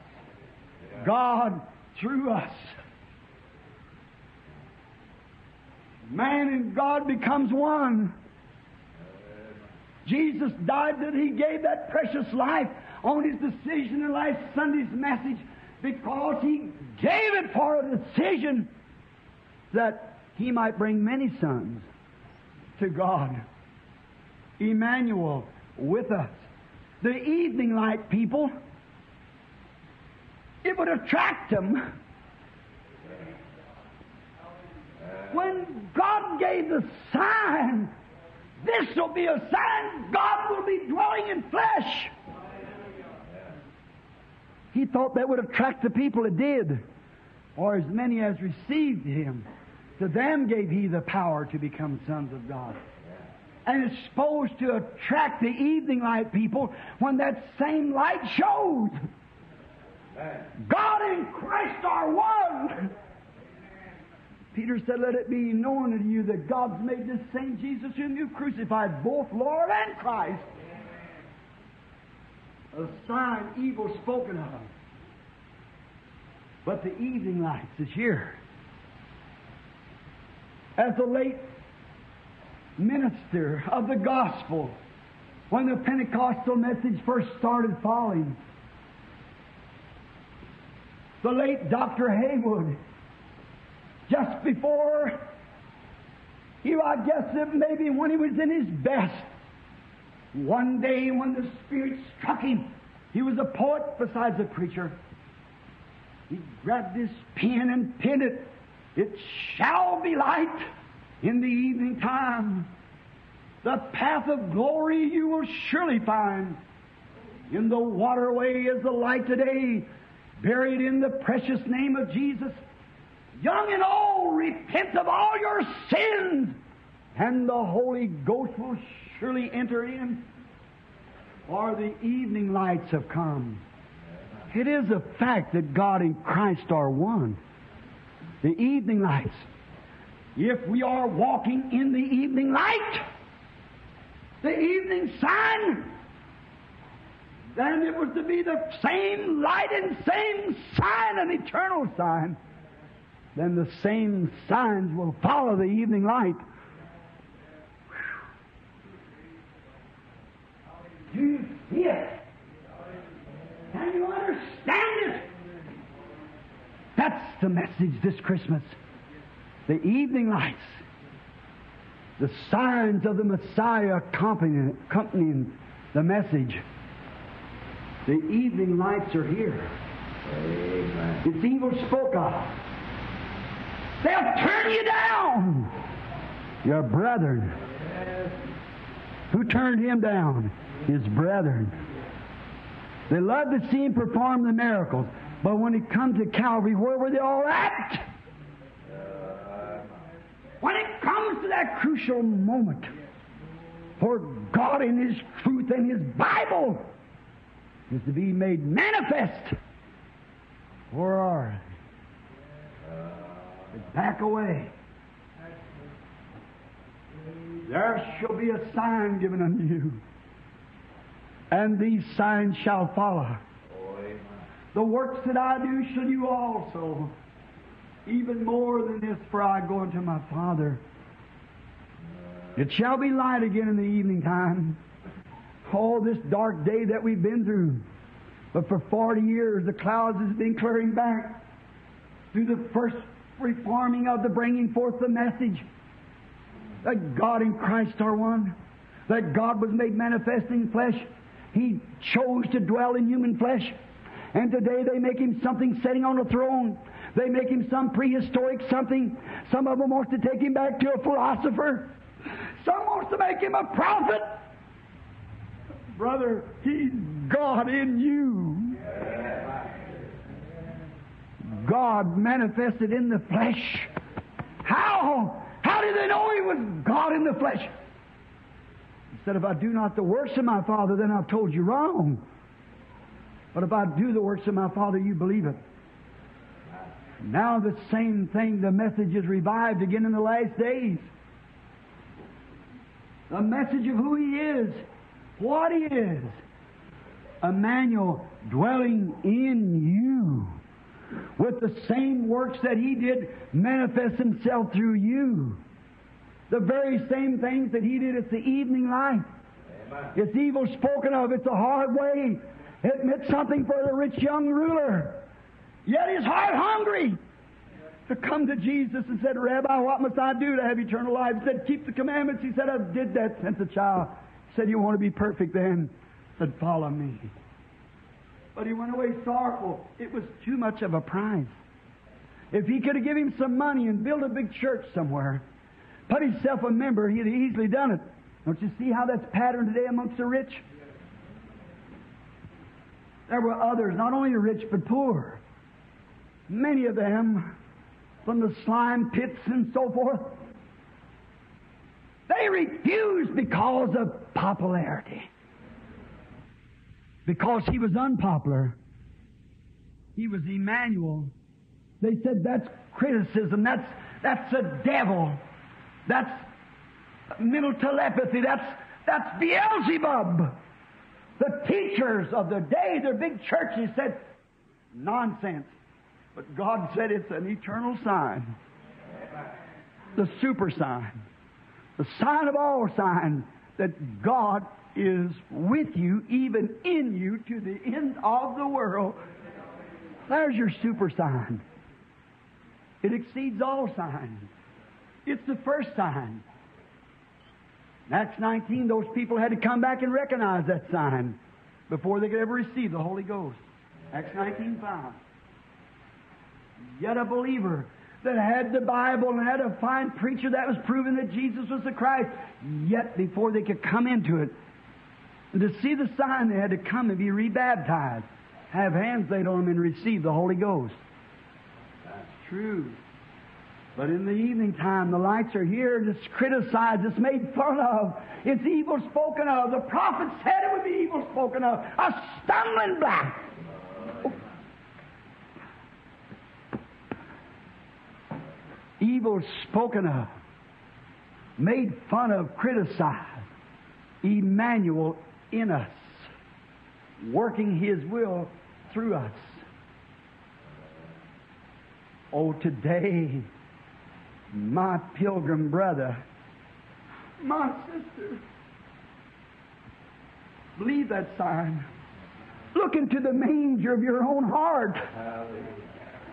God through us. Man and God becomes one. Jesus died that He gave that precious life on His decision in last Sunday's message because He gave it for a decision that He might bring many sons to God. Emmanuel with us. The evening light people, it would attract them. When God gave the sign, this will be a sign God will be dwelling in flesh. He thought that would attract the people. It did. Or as many as received him, to them gave he the power to become sons of God and it's supposed to attract the evening light people when that same light shows. God and Christ are one. Peter said, Let it be known unto you that God's made this same Jesus whom you crucified, both Lord and Christ. A sign evil spoken of. But the evening lights is here. As the late minister of the gospel when the Pentecostal message first started falling. The late Dr. Haywood, just before he, I guess maybe when he was in his best, one day when the Spirit struck him, he was a poet besides a preacher. He grabbed his pen and penned it. It shall be light in the evening time. The path of glory you will surely find. In the waterway is the light today, buried in the precious name of Jesus. Young and old, repent of all your sins, and the Holy Ghost will surely enter in. Or the evening lights have come. It is a fact that God and Christ are one. The evening lights. If we are walking in the evening light, the evening sun, then it was to be the same light and same sign, an eternal sign. Then the same signs will follow the evening light. Do you see it? Can you understand it? That's the message this Christmas. The evening lights the signs of the Messiah accompanying, accompanying the message. The evening lights are here. Amen. It's evil spoke of. They'll turn you down. Your brethren. Who turned him down? His brethren. They loved to see him perform the miracles. But when it come to Calvary, where were they all at? When it comes to that crucial moment for God in His truth and His Bible is to be made manifest, where are they? Back away. There shall be a sign given unto you, and these signs shall follow. The works that I do shall you also. Even more than this, for I go unto my Father. It shall be light again in the evening time. All this dark day that we've been through. But for 40 years, the clouds has been clearing back through the first reforming of the bringing forth the message that God and Christ are one, that God was made manifest in flesh. He chose to dwell in human flesh. And today they make him something sitting on a throne. They make him some prehistoric something. Some of them wants to take him back to a philosopher. Some wants to make him a prophet. Brother, he's God in you. God manifested in the flesh. How? How did they know he was God in the flesh? Said, If I do not the works of my Father, then I've told you wrong. But if I do the works of my Father, you believe it. Now the same thing, the message is revived again in the last days. The message of who He is, what He is. Emmanuel dwelling in you with the same works that He did manifest Himself through you. The very same things that He did. It's the evening light. It's evil spoken of. It's a hard way. It meant something for the rich young ruler. Yet his heart hungry to come to Jesus and said, Rabbi, what must I do to have eternal life? He said, keep the commandments. He said, I did that since a child. He said, you want to be perfect then? He said, follow me. But he went away sorrowful. It was too much of a prize. If he could have given him some money and built a big church somewhere, put himself a member, he'd easily done it. Don't you see how that's patterned today amongst the rich? There were others, not only rich but poor. Many of them from the slime pits and so forth. They refused because of popularity. Because he was unpopular. He was Emmanuel. They said that's criticism. That's, that's the devil. That's mental telepathy. That's, that's Beelzebub. The teachers of the day, their big churches said, nonsense. But God said it's an eternal sign. The super sign. The sign of all signs that God is with you, even in you, to the end of the world. There's your super sign. It exceeds all signs. It's the first sign. In Acts 19, those people had to come back and recognize that sign before they could ever receive the Holy Ghost. Acts 19.5. Yet a believer that had the Bible and had a fine preacher that was proving that Jesus was the Christ. Yet before they could come into it, to see the sign, they had to come and be rebaptized, have hands laid on them, and receive the Holy Ghost. That's true. But in the evening time, the lights are here, it's criticized, it's made fun of, it's evil spoken of. The prophet said it would be evil spoken of. A stumbling block. Evil spoken of, made fun of, criticized. Emmanuel in us, working His will through us. Oh, today, my pilgrim brother, my sister, believe that sign. Look into the manger of your own heart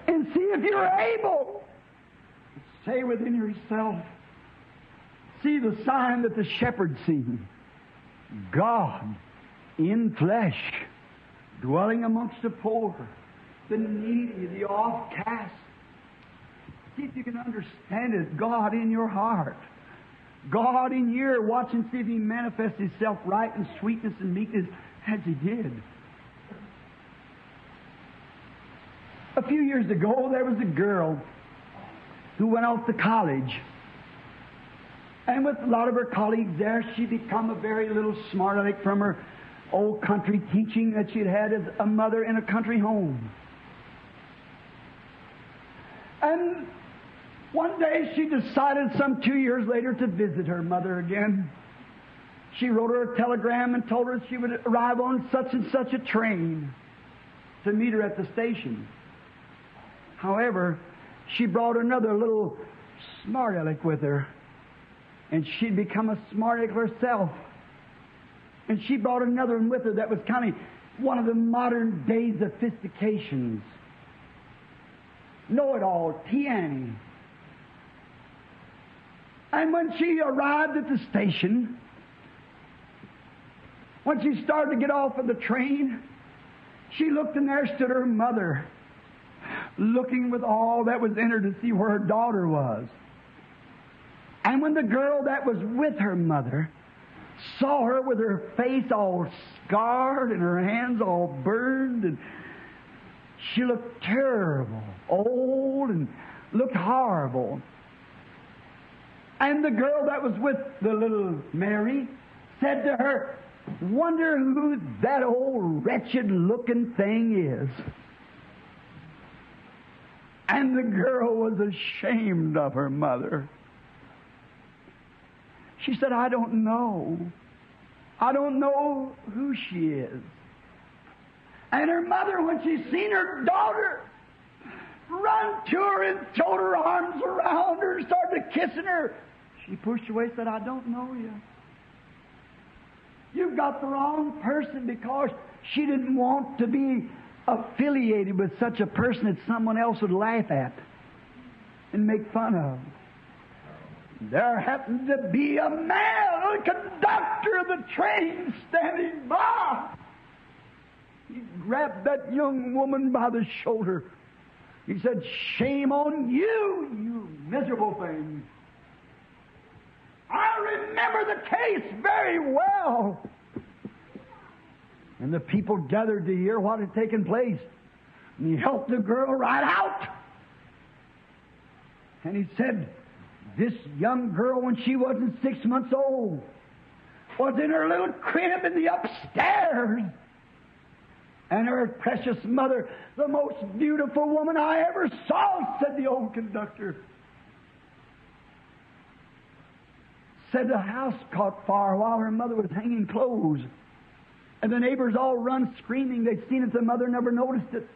and see if you're able. Say within yourself, see the sign that the shepherd seen. God in flesh, dwelling amongst the poor, the needy, the offcast. See if you can understand it. God in your heart. God in your watch and see if He manifests Himself right in sweetness and meekness as He did. A few years ago, there was a girl who went off to college. And with a lot of her colleagues there, she become a very little smart aleck from her old country teaching that she'd had as a mother in a country home. And one day she decided some two years later to visit her mother again. She wrote her a telegram and told her she would arrive on such and such a train to meet her at the station. However, she brought another little smart aleck with her, and she'd become a smart aleck herself. And she brought another one with her that was kind of one of the modern day sophistications. Know it all, Tiani. And when she arrived at the station, when she started to get off of the train, she looked and there stood her mother, looking with all that was in her to see where her daughter was. And when the girl that was with her mother saw her with her face all scarred and her hands all burned, and she looked terrible, old, and looked horrible. And the girl that was with the little Mary said to her, Wonder who that old wretched looking thing is. And the girl was ashamed of her mother. She said, I don't know. I don't know who she is. And her mother, when she seen her daughter, run to her and threw her arms around her and started kissing her. She pushed away and said, I don't know you. You've got the wrong person because she didn't want to be affiliated with such a person that someone else would laugh at and make fun of. There happened to be a man, a conductor of the train, standing by. He grabbed that young woman by the shoulder. He said, Shame on you, you miserable thing. I remember the case very well. And the people gathered to hear what had taken place. And he helped the girl right out. And he said, This young girl, when she wasn't six months old, was in her little crib in the upstairs. And her precious mother, the most beautiful woman I ever saw, said the old conductor. Said the house caught fire while her mother was hanging clothes. And the neighbors all run screaming. They'd seen it, the mother never noticed it.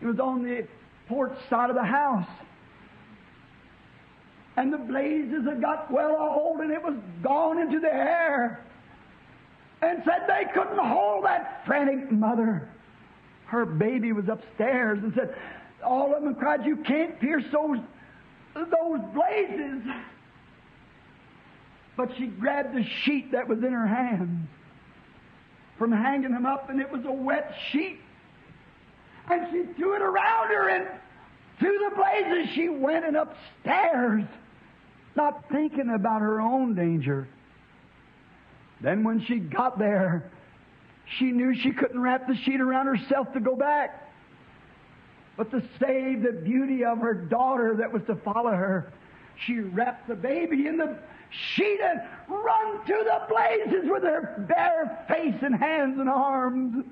It was on the porch side of the house. And the blazes had got well a hold and it was gone into the air. And said they couldn't hold that frantic mother. Her baby was upstairs and said, all of them cried, You can't pierce those, those blazes. But she grabbed the sheet that was in her hand from hanging them up, and it was a wet sheet. And she threw it around her, and through the blazes she went and upstairs, not thinking about her own danger. Then when she got there, she knew she couldn't wrap the sheet around herself to go back. But to save the beauty of her daughter that was to follow her, she wrapped the baby in the sheet and run to the blazes with her bare face and hands and arms.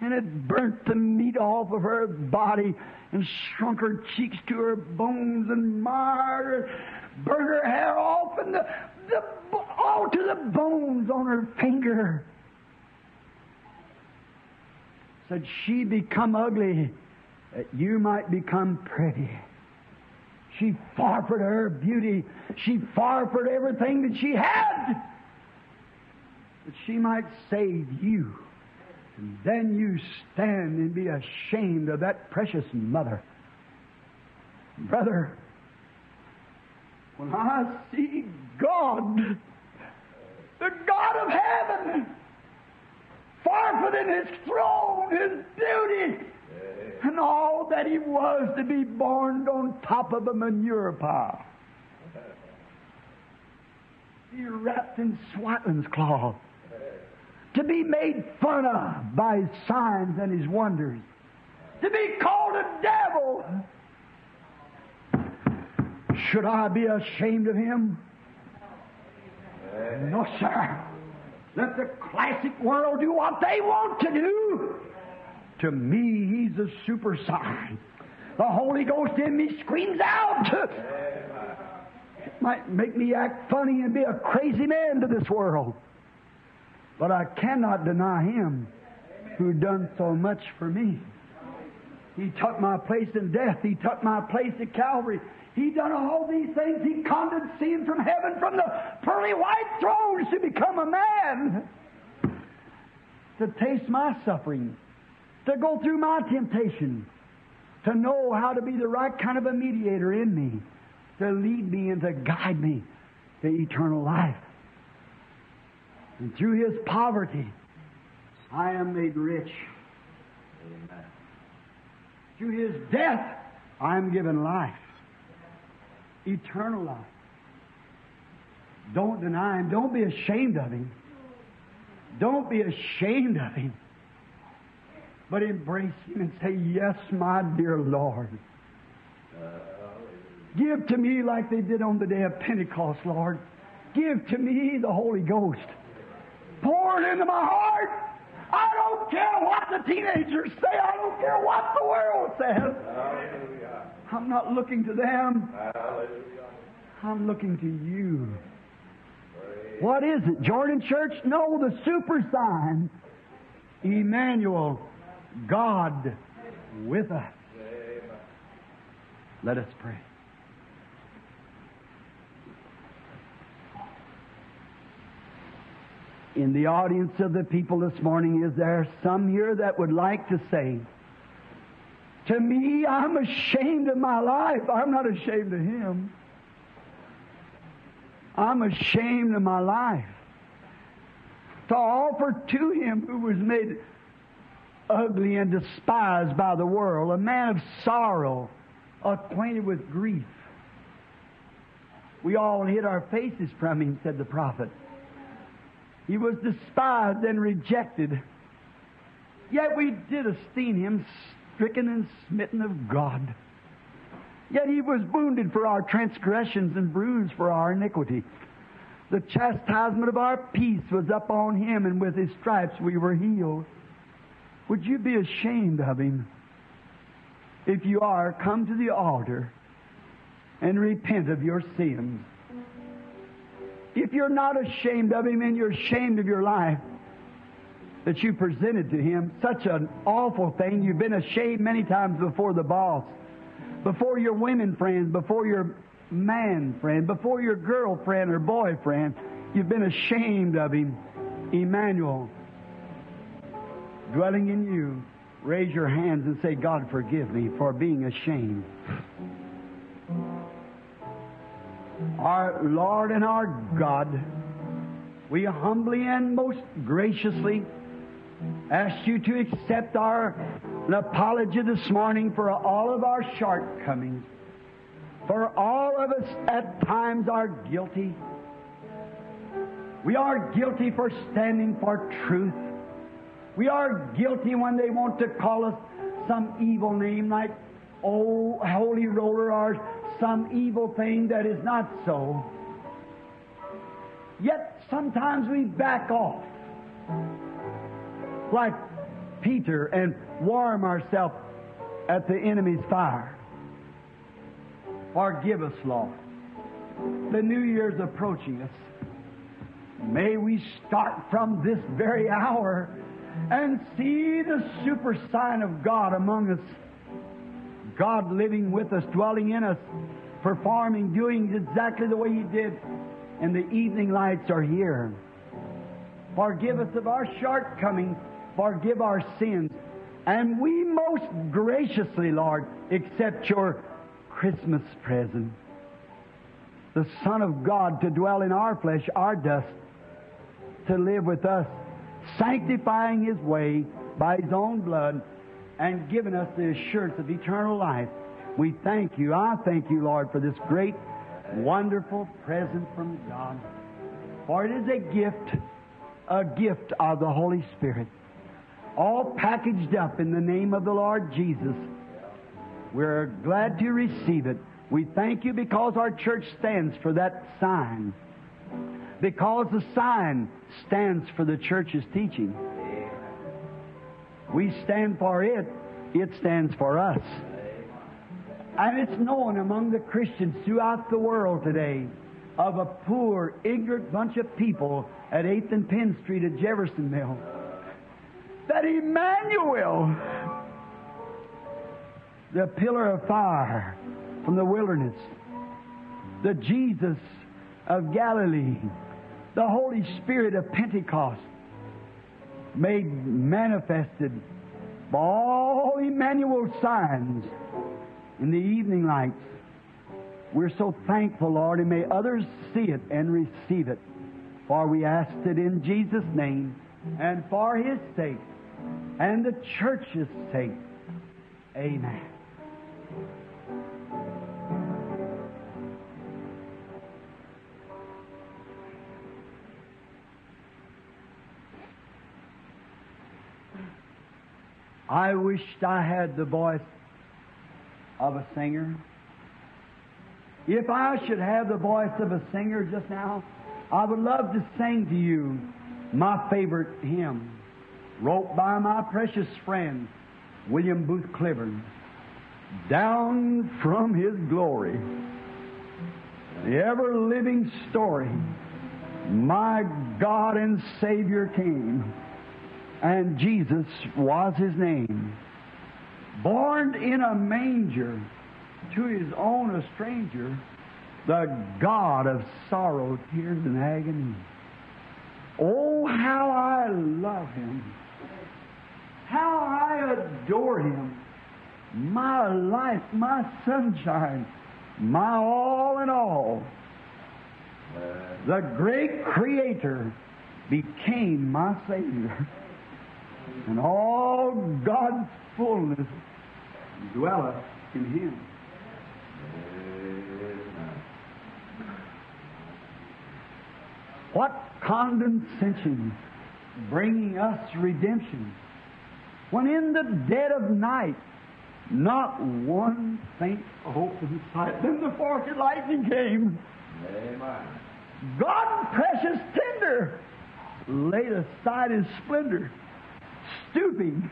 And it burnt the meat off of her body and shrunk her cheeks to her bones and marred her, burnt her hair off and the, the, all to the bones on her finger. Said she become ugly that you might become pretty. She forfeited her beauty. She forfeited everything that she had that she might save you. And then you stand and be ashamed of that precious mother. Brother, when I see God, the God of heaven, forfeiting His throne, His beauty, and all that he was to be born on top of a manure pile. Be wrapped in swaddling's cloth. To be made fun of by his signs and his wonders. To be called a devil. Should I be ashamed of him? No, sir. Let the classic world do what they want to do. To me, he's a super sign. The Holy Ghost in me screams out. It might make me act funny and be a crazy man to this world. But I cannot deny him who done so much for me. He took my place in death. He took my place at Calvary. He done all these things. He condescended from heaven, from the pearly white thrones to become a man. To taste my suffering. To go through my temptation. To know how to be the right kind of a mediator in me. To lead me and to guide me to eternal life. And through his poverty, I am made rich. Amen. Through his death, I am given life. Eternal life. Don't deny him. Don't be ashamed of him. Don't be ashamed of him. But embrace him and say, Yes, my dear Lord. Give to me like they did on the day of Pentecost, Lord. Give to me the Holy Ghost. Pour it into my heart. I don't care what the teenagers say. I don't care what the world says. I'm not looking to them. I'm looking to you. What is it? Jordan Church? No, the super sign. Emmanuel, God with us. Let us pray. In the audience of the people this morning, is there some here that would like to say, To me, I'm ashamed of my life. I'm not ashamed of Him. I'm ashamed of my life. To offer to Him who was made ugly and despised by the world, a man of sorrow, acquainted with grief. We all hid our faces from Him, said the prophet. He was despised and rejected. Yet we did esteem him stricken and smitten of God. Yet he was wounded for our transgressions and bruised for our iniquity. The chastisement of our peace was upon him, and with his stripes we were healed. Would you be ashamed of him? If you are, come to the altar and repent of your sins. If you're not ashamed of Him and you're ashamed of your life that you presented to Him, such an awful thing. You've been ashamed many times before the boss, before your women friends, before your man friend, before your girlfriend or boyfriend. You've been ashamed of Him. Emmanuel, dwelling in you, raise your hands and say, God, forgive me for being ashamed. Our Lord and our God, we humbly and most graciously ask you to accept our an apology this morning for all of our shortcomings. For all of us at times are guilty. We are guilty for standing for truth. We are guilty when they want to call us some evil name like oh holy roller or some evil thing that is not so. Yet sometimes we back off like Peter and warm ourselves at the enemy's fire. Forgive us, Lord. The new year's approaching us. May we start from this very hour and see the super sign of God among us. God living with us, dwelling in us, performing, doing exactly the way He did. And the evening lights are here. Forgive us of our shortcomings. Forgive our sins. And we most graciously, Lord, accept your Christmas present. The Son of God to dwell in our flesh, our dust, to live with us, sanctifying His way by His own blood and giving us the assurance of eternal life. We thank you. I thank you, Lord, for this great, wonderful present from God. For it is a gift, a gift of the Holy Spirit, all packaged up in the name of the Lord Jesus. We're glad to receive it. We thank you because our church stands for that sign. Because the sign stands for the church's teaching. We stand for it, it stands for us. And it's known among the Christians throughout the world today of a poor, ignorant bunch of people at 8th and Penn Street at Jeffersonville that Emmanuel the pillar of fire from the wilderness, the Jesus of Galilee, the Holy Spirit of Pentecost, made manifested by all Emmanuel signs in the evening lights. We're so thankful, Lord, and may others see it and receive it. For we asked it in Jesus' name and for His sake and the church's sake. Amen. I wished I had the voice of a singer. If I should have the voice of a singer just now, I would love to sing to you my favorite hymn, wrote by my precious friend, William Booth Clibborn. Down from his glory, the ever living story, my God and Savior came, and Jesus was his name. Born in a manger, to his own a stranger, the God of sorrow, tears, and agony. Oh, how I love him. How I adore him. My life, my sunshine, my all in all. The great Creator became my Savior. And all God's fullness dwelleth in him. What condescension bringing us redemption when in the dead of night not one faint hope in sight. Then the forked lightning came. Amen. God, precious tender, laid aside his splendor, stooping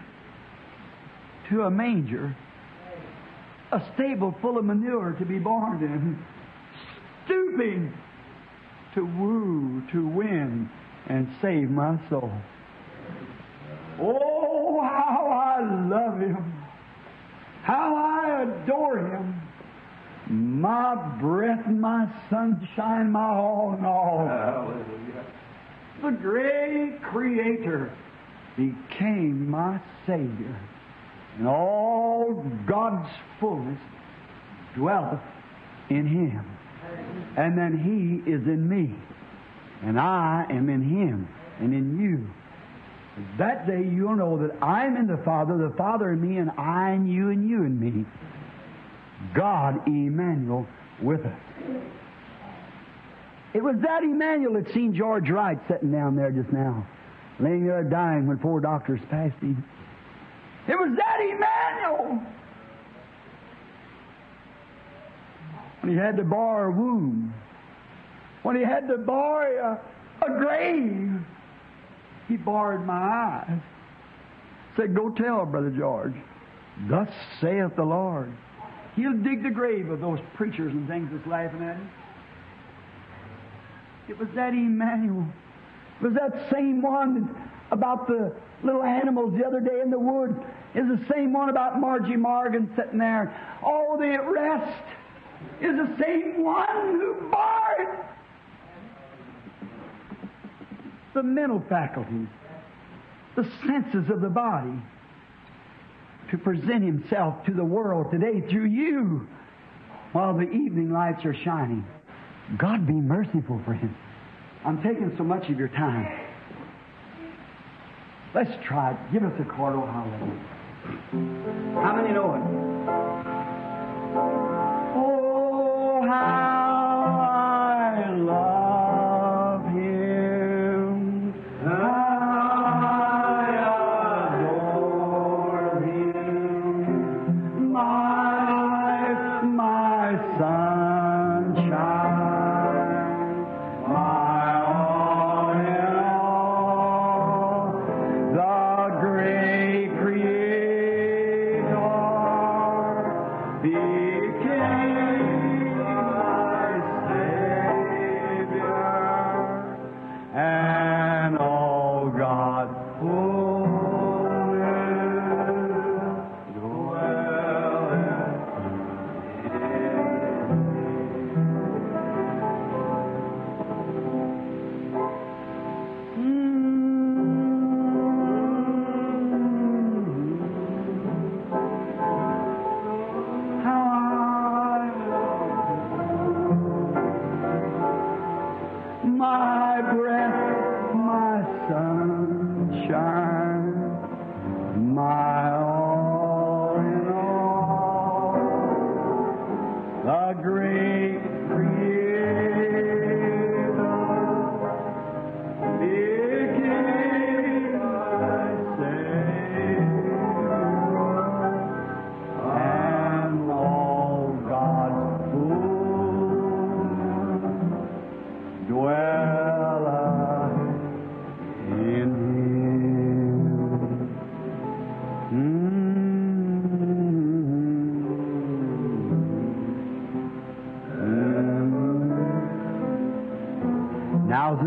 to a manger, a stable full of manure to be born in, stooping to woo, to win, and save my soul. Oh, how I love him. How I adore him. My breath, my sunshine, my all in all. Hallelujah. The great Creator became my Savior. And all God's fullness dwelleth in Him. And then He is in me. And I am in Him and in you. That day you'll know that I'm in the Father, the Father in me, and I in you, and you in me. God, Emmanuel, with us. It was that Emmanuel that seen George Wright sitting down there just now, laying there dying when four doctors passed him. It was that Emmanuel. When he had to bar a womb, when he had to bar a, a grave, he barred my eyes. Said, Go tell Brother George, thus saith the Lord. He'll dig the grave of those preachers and things that's laughing at him. It was that Emmanuel. Was that same one about the little animals the other day in the woods. Is the same one about Margie Morgan sitting there. Oh, the rest is the same one who barred the mental faculties, the senses of the body, to present himself to the world today through you while the evening lights are shining. God be merciful for him. I'm taking so much of your time. Let's try it. Give us a chord, oh hallelujah. How many know it? Oh, how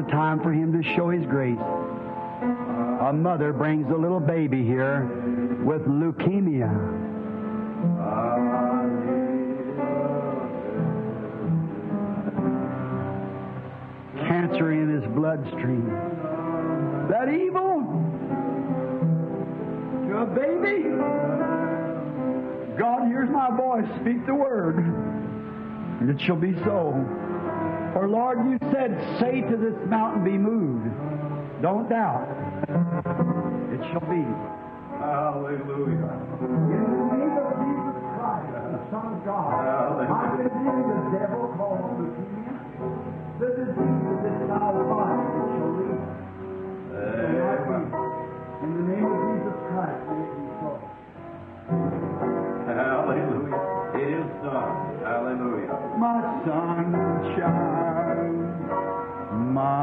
the time for him to show his grace. A mother brings a little baby here with leukemia. Cancer in his bloodstream. That evil to a baby. God hears my voice. Speak the word, and it shall be so. For Lord, you said, say to this mountain, be moved. Don't doubt. It shall be. Hallelujah. In the name of Jesus Christ, the Son of God, I condemn the devil called leukemia, the disease of this foul body that shall leave. In the name of Jesus Christ, may it be so. Hallelujah. It is done. Hallelujah. My sunshine, my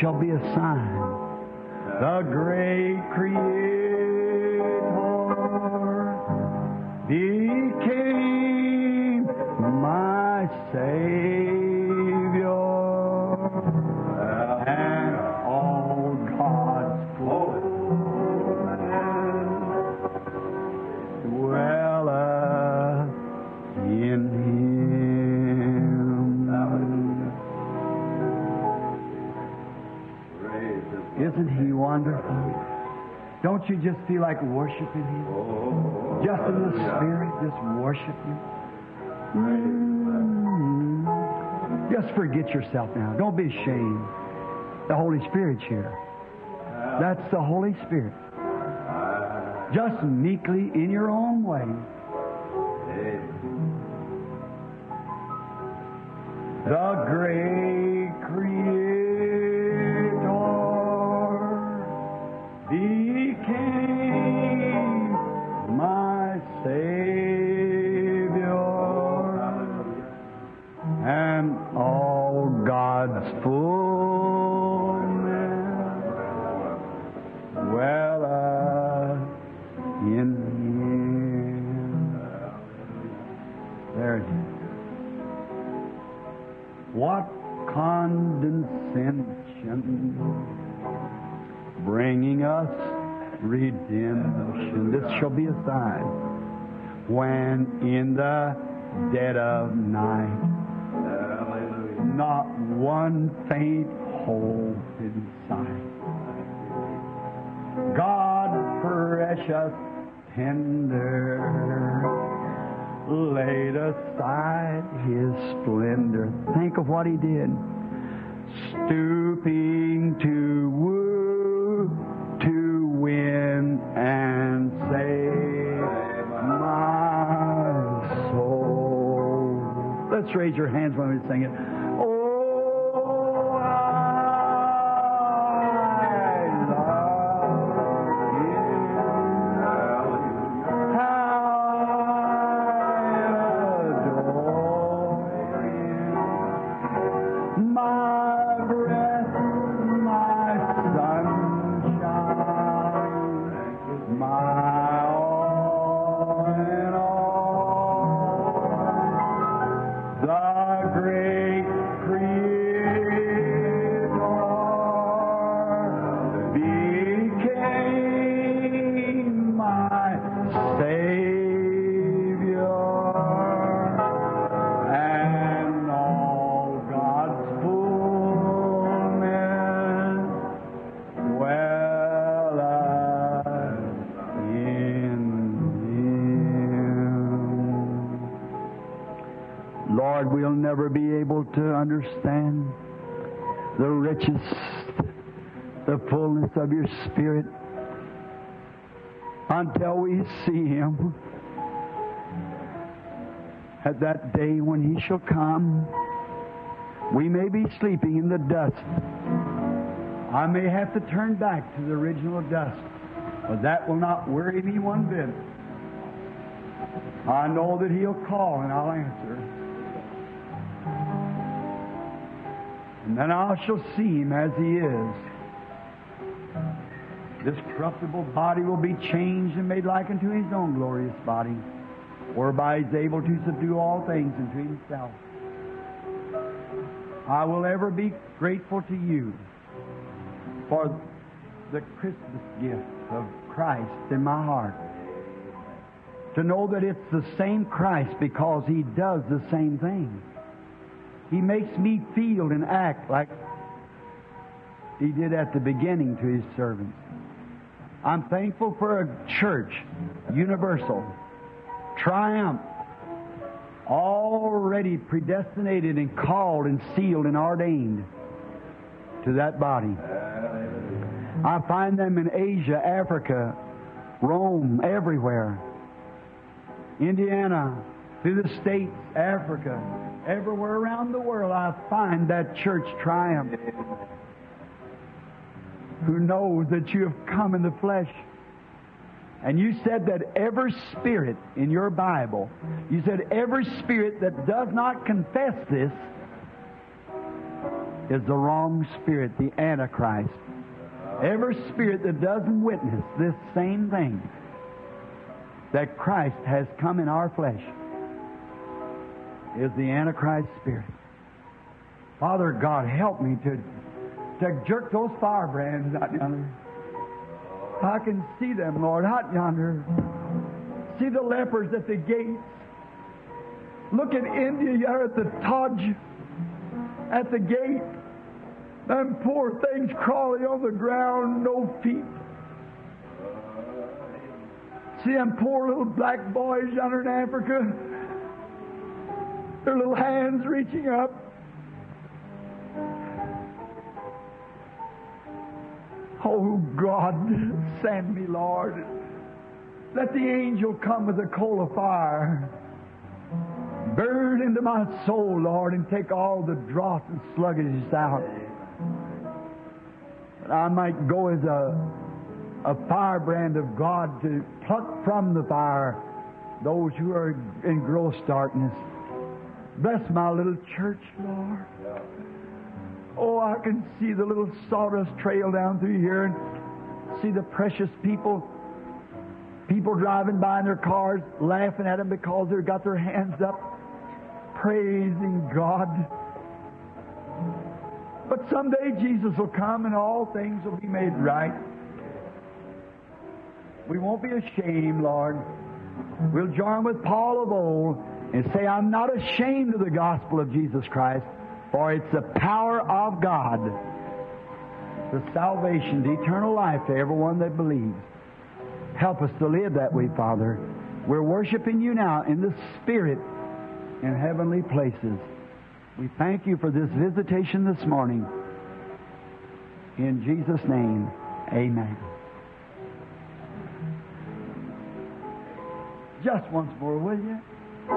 shall be a sign. Feel like worshiping Him? Just in the. Spirit, just worship Him. Mm. Just forget yourself now. Don't be ashamed. The Holy Spirit's here. That's the Holy Spirit. Just meekly in your own way. The great condescension bringing us redemption. This shall be a sign when in the dead of night not one faint hope in sight. God precious tender laid aside his splendor. Think of what he did. Stooping to woo, to win and save my soul. Let's raise your hands when we sing it. The the fullness of your Spirit until we see Him at that day when He shall come. We may be sleeping in the dust. I may have to turn back to the original dust, but that will not worry me one bit. I know that He'll call and I'll answer. And I shall see Him as He is. This corruptible body will be changed and made like unto His own glorious body, whereby He's able to subdue all things unto Himself. I will ever be grateful to you for the Christmas gift of Christ in my heart. To know that it's the same Christ because He does the same thing. He makes me feel and act like He did at the beginning to His servants. I'm thankful for a church, universal, triumph, already predestinated and called and sealed and ordained to that body. I find them in Asia, Africa, Rome, everywhere. Indiana, through the States, Africa, everywhere around the world, I find that church triumph. Who knows that you have come in the flesh. And you said that every spirit in your Bible, you said every spirit that does not confess this is the wrong spirit, the Antichrist. Every spirit that doesn't witness this same thing, that Christ has come in our flesh, is the Antichrist spirit. Father God, help me to, to jerk those firebrands out yonder. I can see them, Lord, out yonder. See the lepers at the gates. Look at India yonder at the Taj, at the gate. Them poor things crawling on the ground, no feet. See them poor little black boys yonder in Africa. Their little hands reaching up. Oh God, send me, Lord. Let the angel come with a coal of fire. Burn into my soul, Lord, and take all the dross and sluggishness out. That I might go as a, a firebrand of God to pluck from the fire those who are in gross darkness. Bless my little church, Lord. Oh, I can see the little sawdust trail down through here and see the precious people, people driving by in their cars, laughing at them because they've got their hands up, praising God. But someday Jesus will come and all things will be made right. We won't be ashamed, Lord. We'll join with Paul of old and say, I'm not ashamed of the gospel of Jesus Christ, for it's the power of God, the salvation, the eternal life to everyone that believes. Help us to live that way, Father. We're worshiping you now in the Spirit in heavenly places. We thank you for this visitation this morning. In Jesus' name, amen. Just once more, will you? Oh,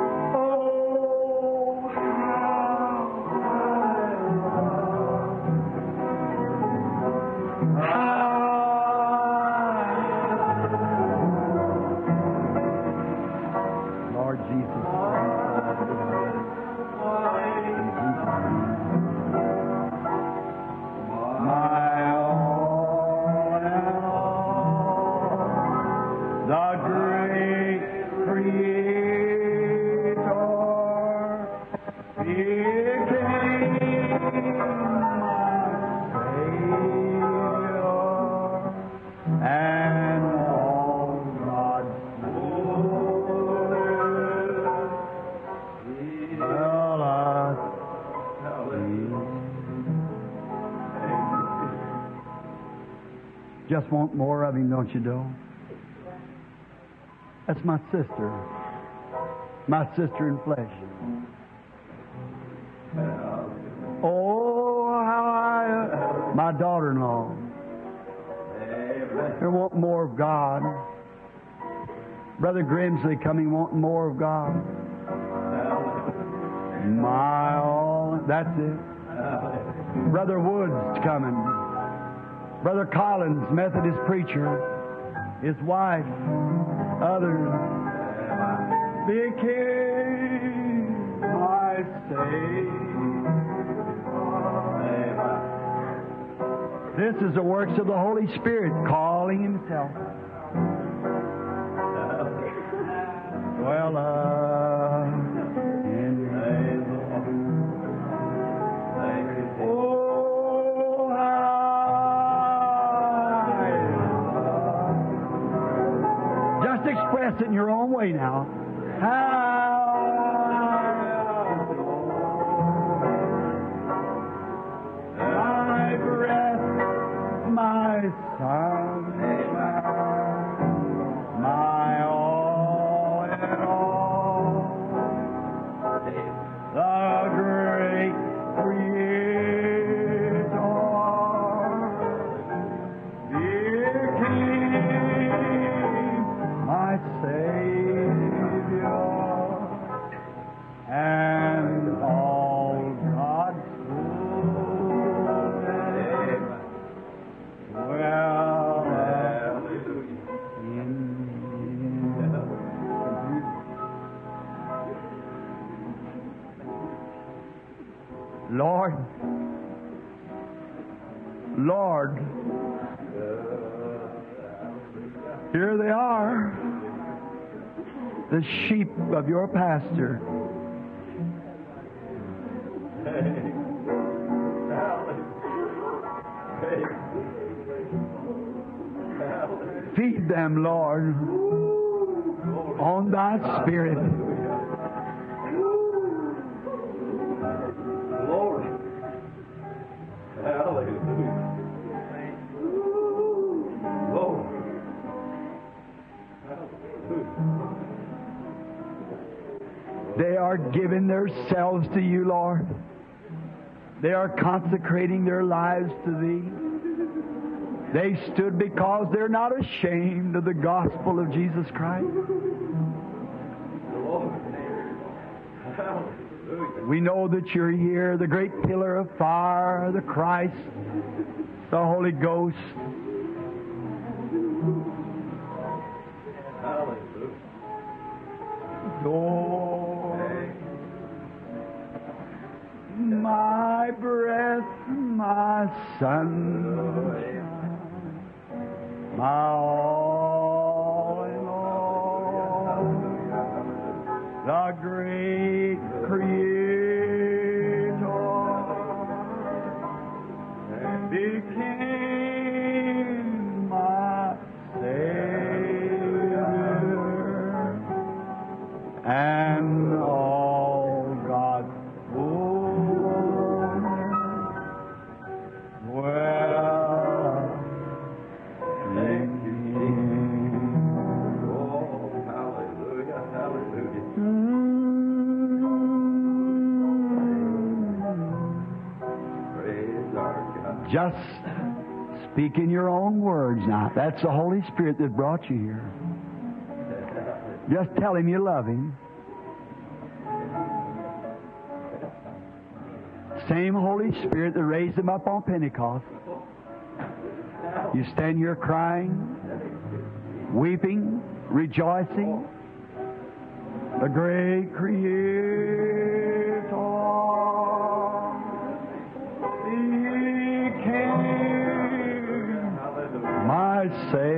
Want more of him, don't you, Doe? That's my sister. My sister in flesh. Oh, how I, my daughter-in-law. They want more of God. Brother Grimsley coming wanting more of God. My all, that's it. Brother Woods coming. Brother Collins, Methodist preacher, his wife, others. Became my Savior. This is the works of the Holy Spirit calling Himself. Well, uh, it in your own way now. How my breath, my son, of your pasture. Themselves to you, Lord. They are consecrating their lives to Thee. They stood because they're not ashamed of the gospel of Jesus Christ. We know that you're here, the great pillar of fire, the Christ, the Holy Ghost. Lord, my breath, my sunshine, my all in all, the great Just speak in your own words now. That's the Holy Spirit that brought you here. Just tell Him you love Him. Same Holy Spirit that raised Him up on Pentecost. You stand here crying, weeping, rejoicing. The great Creator my Savior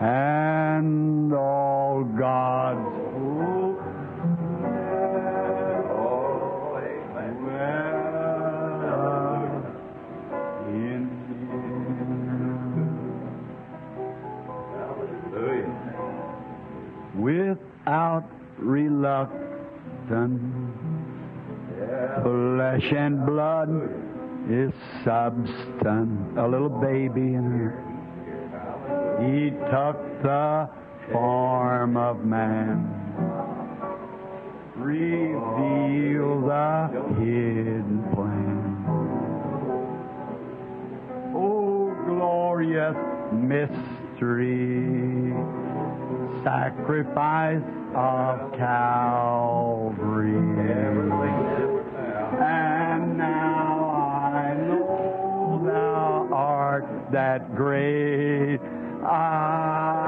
and all God's substance. A little baby in her. He took the form of man. reveal the hidden plan. Oh, glorious mystery, sacrifice of Calvary. That great I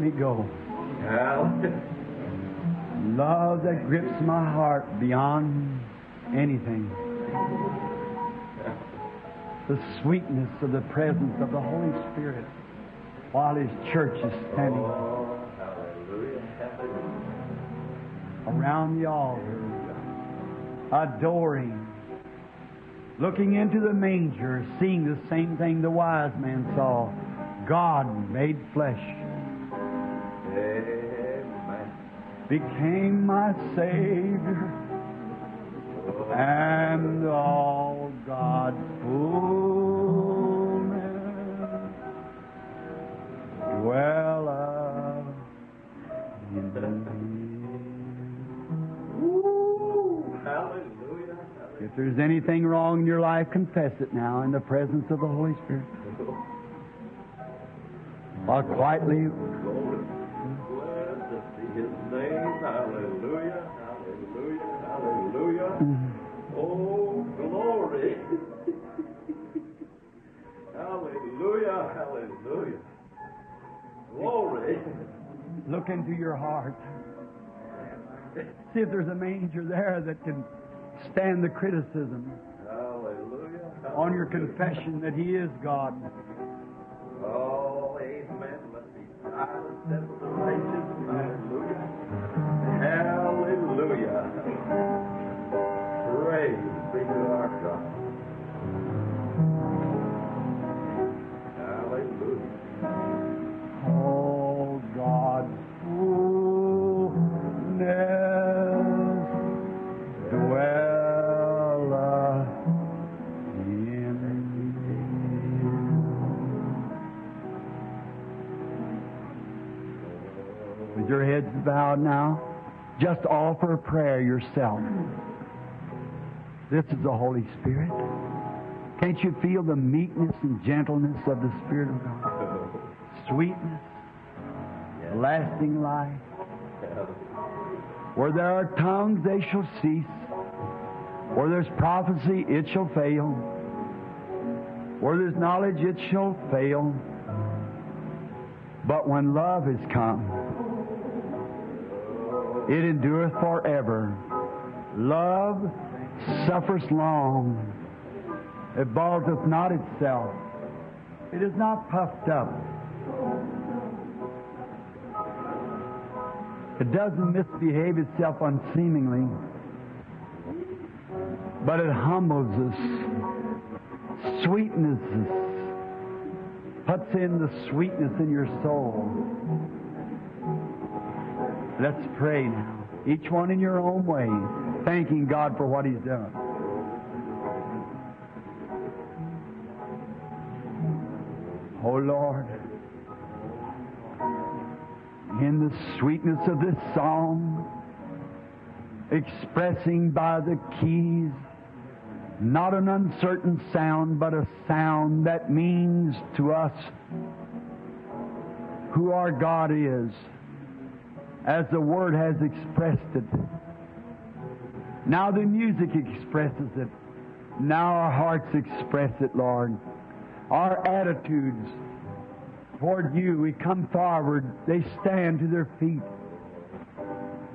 let me go. Love that grips my heart beyond anything. The sweetness of the presence of the Holy Spirit while His church is standing around the altar, adoring, looking into the manger, seeing the same thing the wise man saw God made flesh, Amen. became my Savior, and all God's fullness dwelleth in me. Hallelujah. If there's anything wrong in your life, confess it now in the presence of the Holy Spirit. While quietly, his name. Hallelujah. Hallelujah. Hallelujah. Mm-hmm. Oh, glory. hallelujah. Hallelujah. Glory. look into your heart. See if there's a manger there that can stand the criticism Hallelujah. on your confession that He is God. Oh, amen. Let me silence to. Hallelujah. Oh, God's fullness dwelleth in me. With your heads bowed now, just offer a prayer yourself. This is the Holy Spirit. Can't you feel the meekness and gentleness of the Spirit of God? Sweetness, lasting life. Where there are tongues, they shall cease. Where there's prophecy, it shall fail. Where there's knowledge, it shall fail. But when love is come, it endureth forever. Love suffers long. It ballseth not itself. It is not puffed up. It doesn't misbehave itself unseemingly, but it humbles us, sweetens us, puts in the sweetness in your soul. Let's pray now, each one in your own way, thanking God for what He's done. Oh Lord, in the sweetness of this song, expressing by the keys not an uncertain sound, but a sound that means to us who our God is, as the Word has expressed it. Now the music expresses it. Now our hearts express it, Lord. Our attitudes toward you, we come forward. They stand to their feet.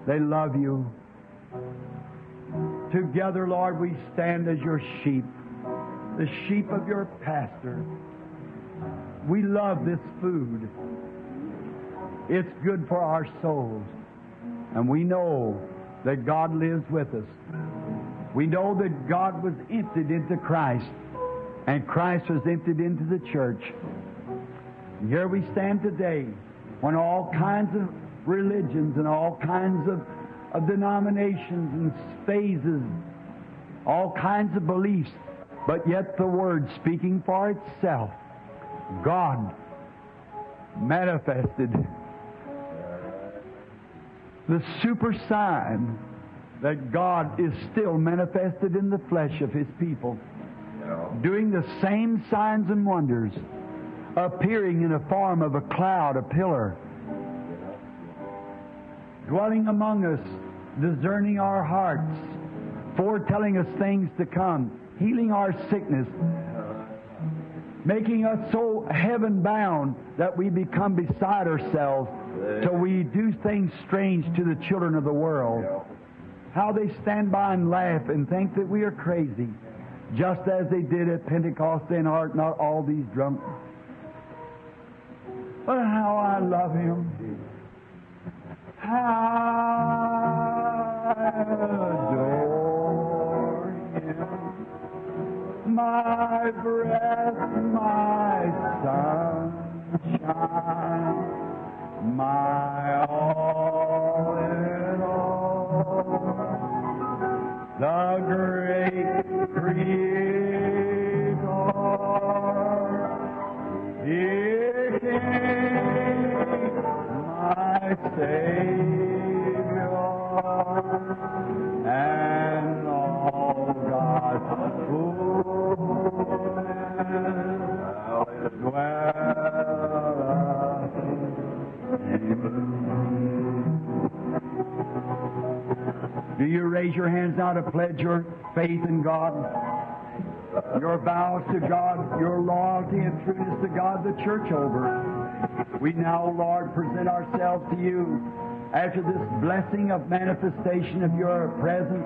They love you. Together, Lord, we stand as your sheep, the sheep of your pastor. We love this food. It's good for our souls. And we know that God lives with us. We know that God was emptied into Christ, and Christ was emptied into the church. And here we stand today when all kinds of religions and all kinds of, of denominations and phases, all kinds of beliefs, but yet the Word speaking for itself. God manifested the super sign that God is still manifested in the flesh of His people, doing the same signs and wonders, appearing in a form of a cloud, a pillar, dwelling among us, discerning our hearts, foretelling us things to come, healing our sickness, making us so heaven bound that we become beside ourselves till we do things strange to the children of the world. How they stand by and laugh and think that we are crazy, just as they did at Pentecost and are not all these drunk. But how I love him. How I adore him. My breath, my sunshine, my all in all. The great Creator, dear King, my Savior, and all God's fullness dwelleth raise your hands now to pledge your faith in God? Your vows to God, your loyalty and trueness to God, the church over. We now, Lord, present ourselves to you after this blessing of manifestation of your presence.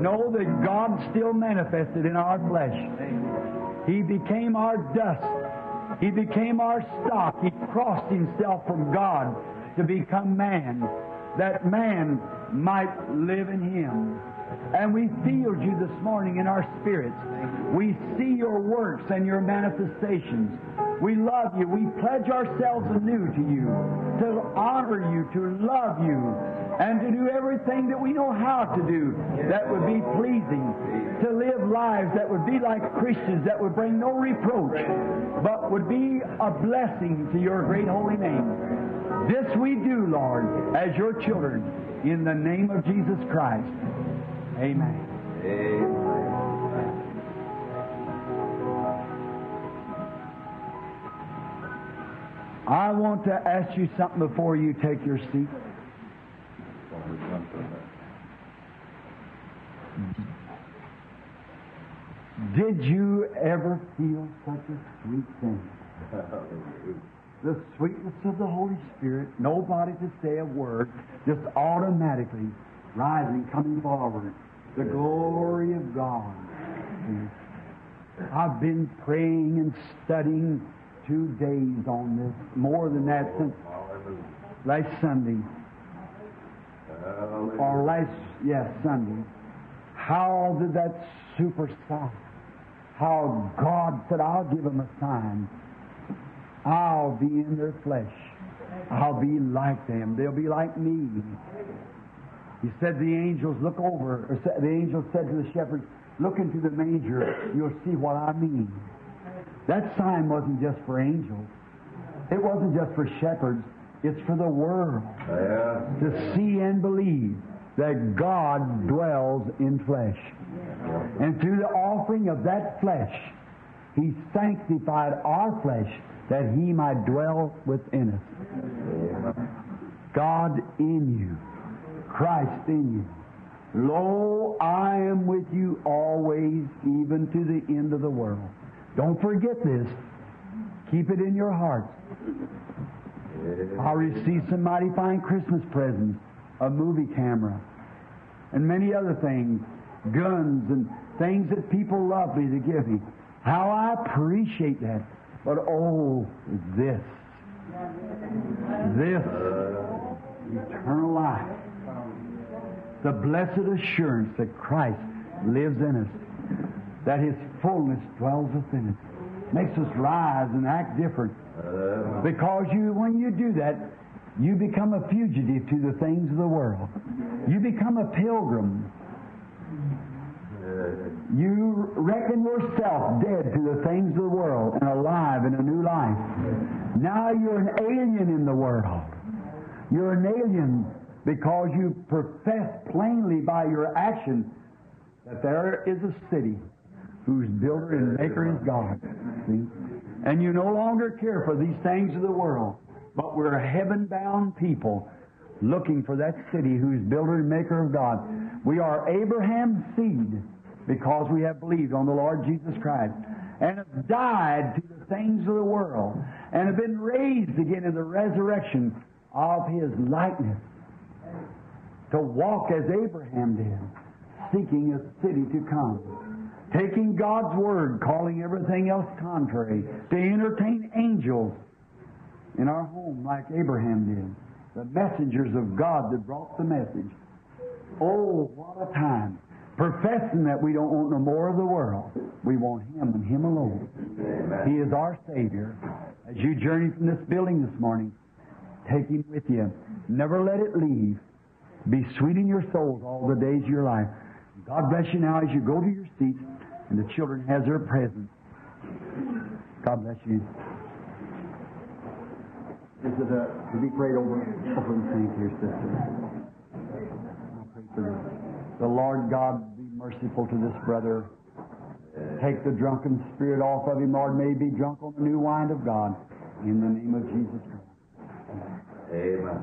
Know that God still manifested in our flesh. He became our dust. He became our stock. He crossed himself from God to become man, that man might live in him. And we feel you this morning in our spirits. We see your works and your manifestations. We love you. We pledge ourselves anew to you, to honor you, to love you, and to do everything that we know how to do that would be pleasing, to live lives that would be like Christians, that would bring no reproach, but would be a blessing to your great holy name. This we do, Lord, as your children, in the name of Jesus Christ. Amen. Amen. I want to ask you something before you take your seat. Did you ever feel such a sweet thing? The sweetness of the Holy Spirit, nobody to say a word, just automatically rising, coming forward. The glory of God. I've been praying and studying two days on this, more than that since last Sunday. Or last, yes, Sunday. How did that super? How God said, I'll give him a sign. I'll be in their flesh. I'll be like them. They'll be like me. He said the angels look over, or the angel said to the shepherds, look into the manger, you'll see what I mean. That sign wasn't just for angels. It wasn't just for shepherds. It's for the world Yeah. to see and believe. that God dwells in flesh. And through the offering of that flesh, He sanctified our flesh that He might dwell within us. God in you, Christ in you. Lo, I am with you always, even to the end of the world. Don't forget this. Keep it in your heart. I received some mighty fine Christmas presents, a movie camera, and many other things, guns and things that people love me to give me. How I appreciate that. But oh, this, this eternal life, the blessed assurance that Christ lives in us, that His fullness dwells within us, makes us rise and act different. Because you, when you do that, you become a fugitive to the things of the world. You become a pilgrim. You reckon yourself dead to the things of the world and alive in a new life. Now you're an alien in the world. You're an alien because you profess plainly by your action that there is a city whose builder and maker is God. See? And you no longer care for these things of the world, but we're a heaven bound people looking for that city whose builder and maker of God. We are Abraham's seed because we have believed on the Lord Jesus Christ and have died to the things of the world and have been raised again in the resurrection of His likeness to walk as Abraham did, seeking a city to come. Taking God's Word, calling everything else contrary, to entertain angels in our home like Abraham did. The messengers of God that brought the message. Oh, what a time. Professing that we don't want no more of the world. We want Him and Him alone. He is our Savior. As you journey from this building this morning, take Him with you. Never let it leave. Be sweet in your souls all the days of your life. God bless you now as you go to your seats and the children has their presents. God bless you. Is it a, to be prayed over, over the saint here, sister? I pray for this. The Lord God merciful to this brother. Take the drunken spirit off of him, Lord. May he be drunk on the new wine of God. In the name of Jesus Christ. Amen.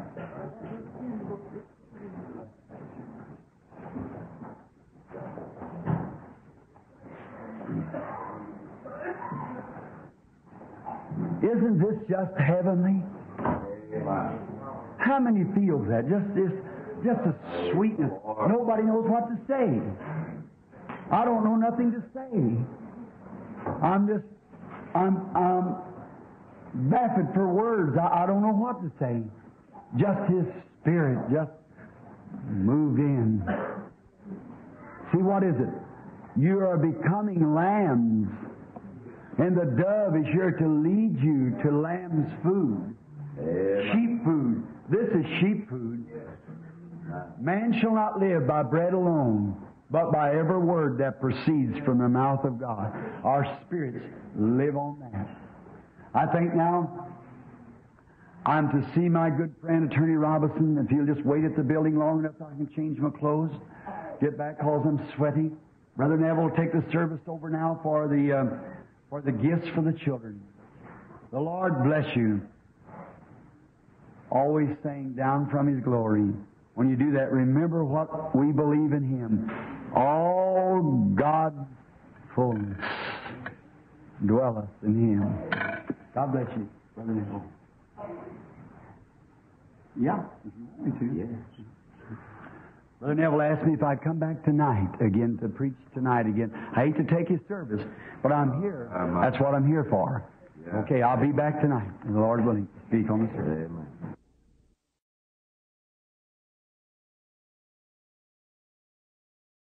Isn't this just heavenly? Amen. How many feels that? Just this, just a sweetness. Nobody knows what to say. I don't know nothing to say. I'm just, I'm, I'm baffled for words. I, I don't know what to say. Just His Spirit just moved in. See, what is it? You are becoming lambs. And the dove is here to lead you to lamb's food. Amen. Sheep food. This is sheep food. Man shall not live by bread alone, but by every word that proceeds from the mouth of God. Our spirits live on that. I think now I'm to see my good friend Attorney Robinson. If he'll just wait at the building long enough, I can change my clothes, get back, cause I'm sweaty. Brother Neville take the service over now for the uh, for the gifts for the children. The Lord bless you always saying down from His glory. When you do that, remember what we believe in Him. All God's fullness dwelleth in Him. God bless you, Brother Neville. Yeah, if you want me to. Yes. Brother Neville asked me if I'd come back tonight again to preach tonight again. I hate to take his service, but I'm here. That's what I'm here for. Okay, I'll be back tonight, and the Lord willing, speak on the service. Amen.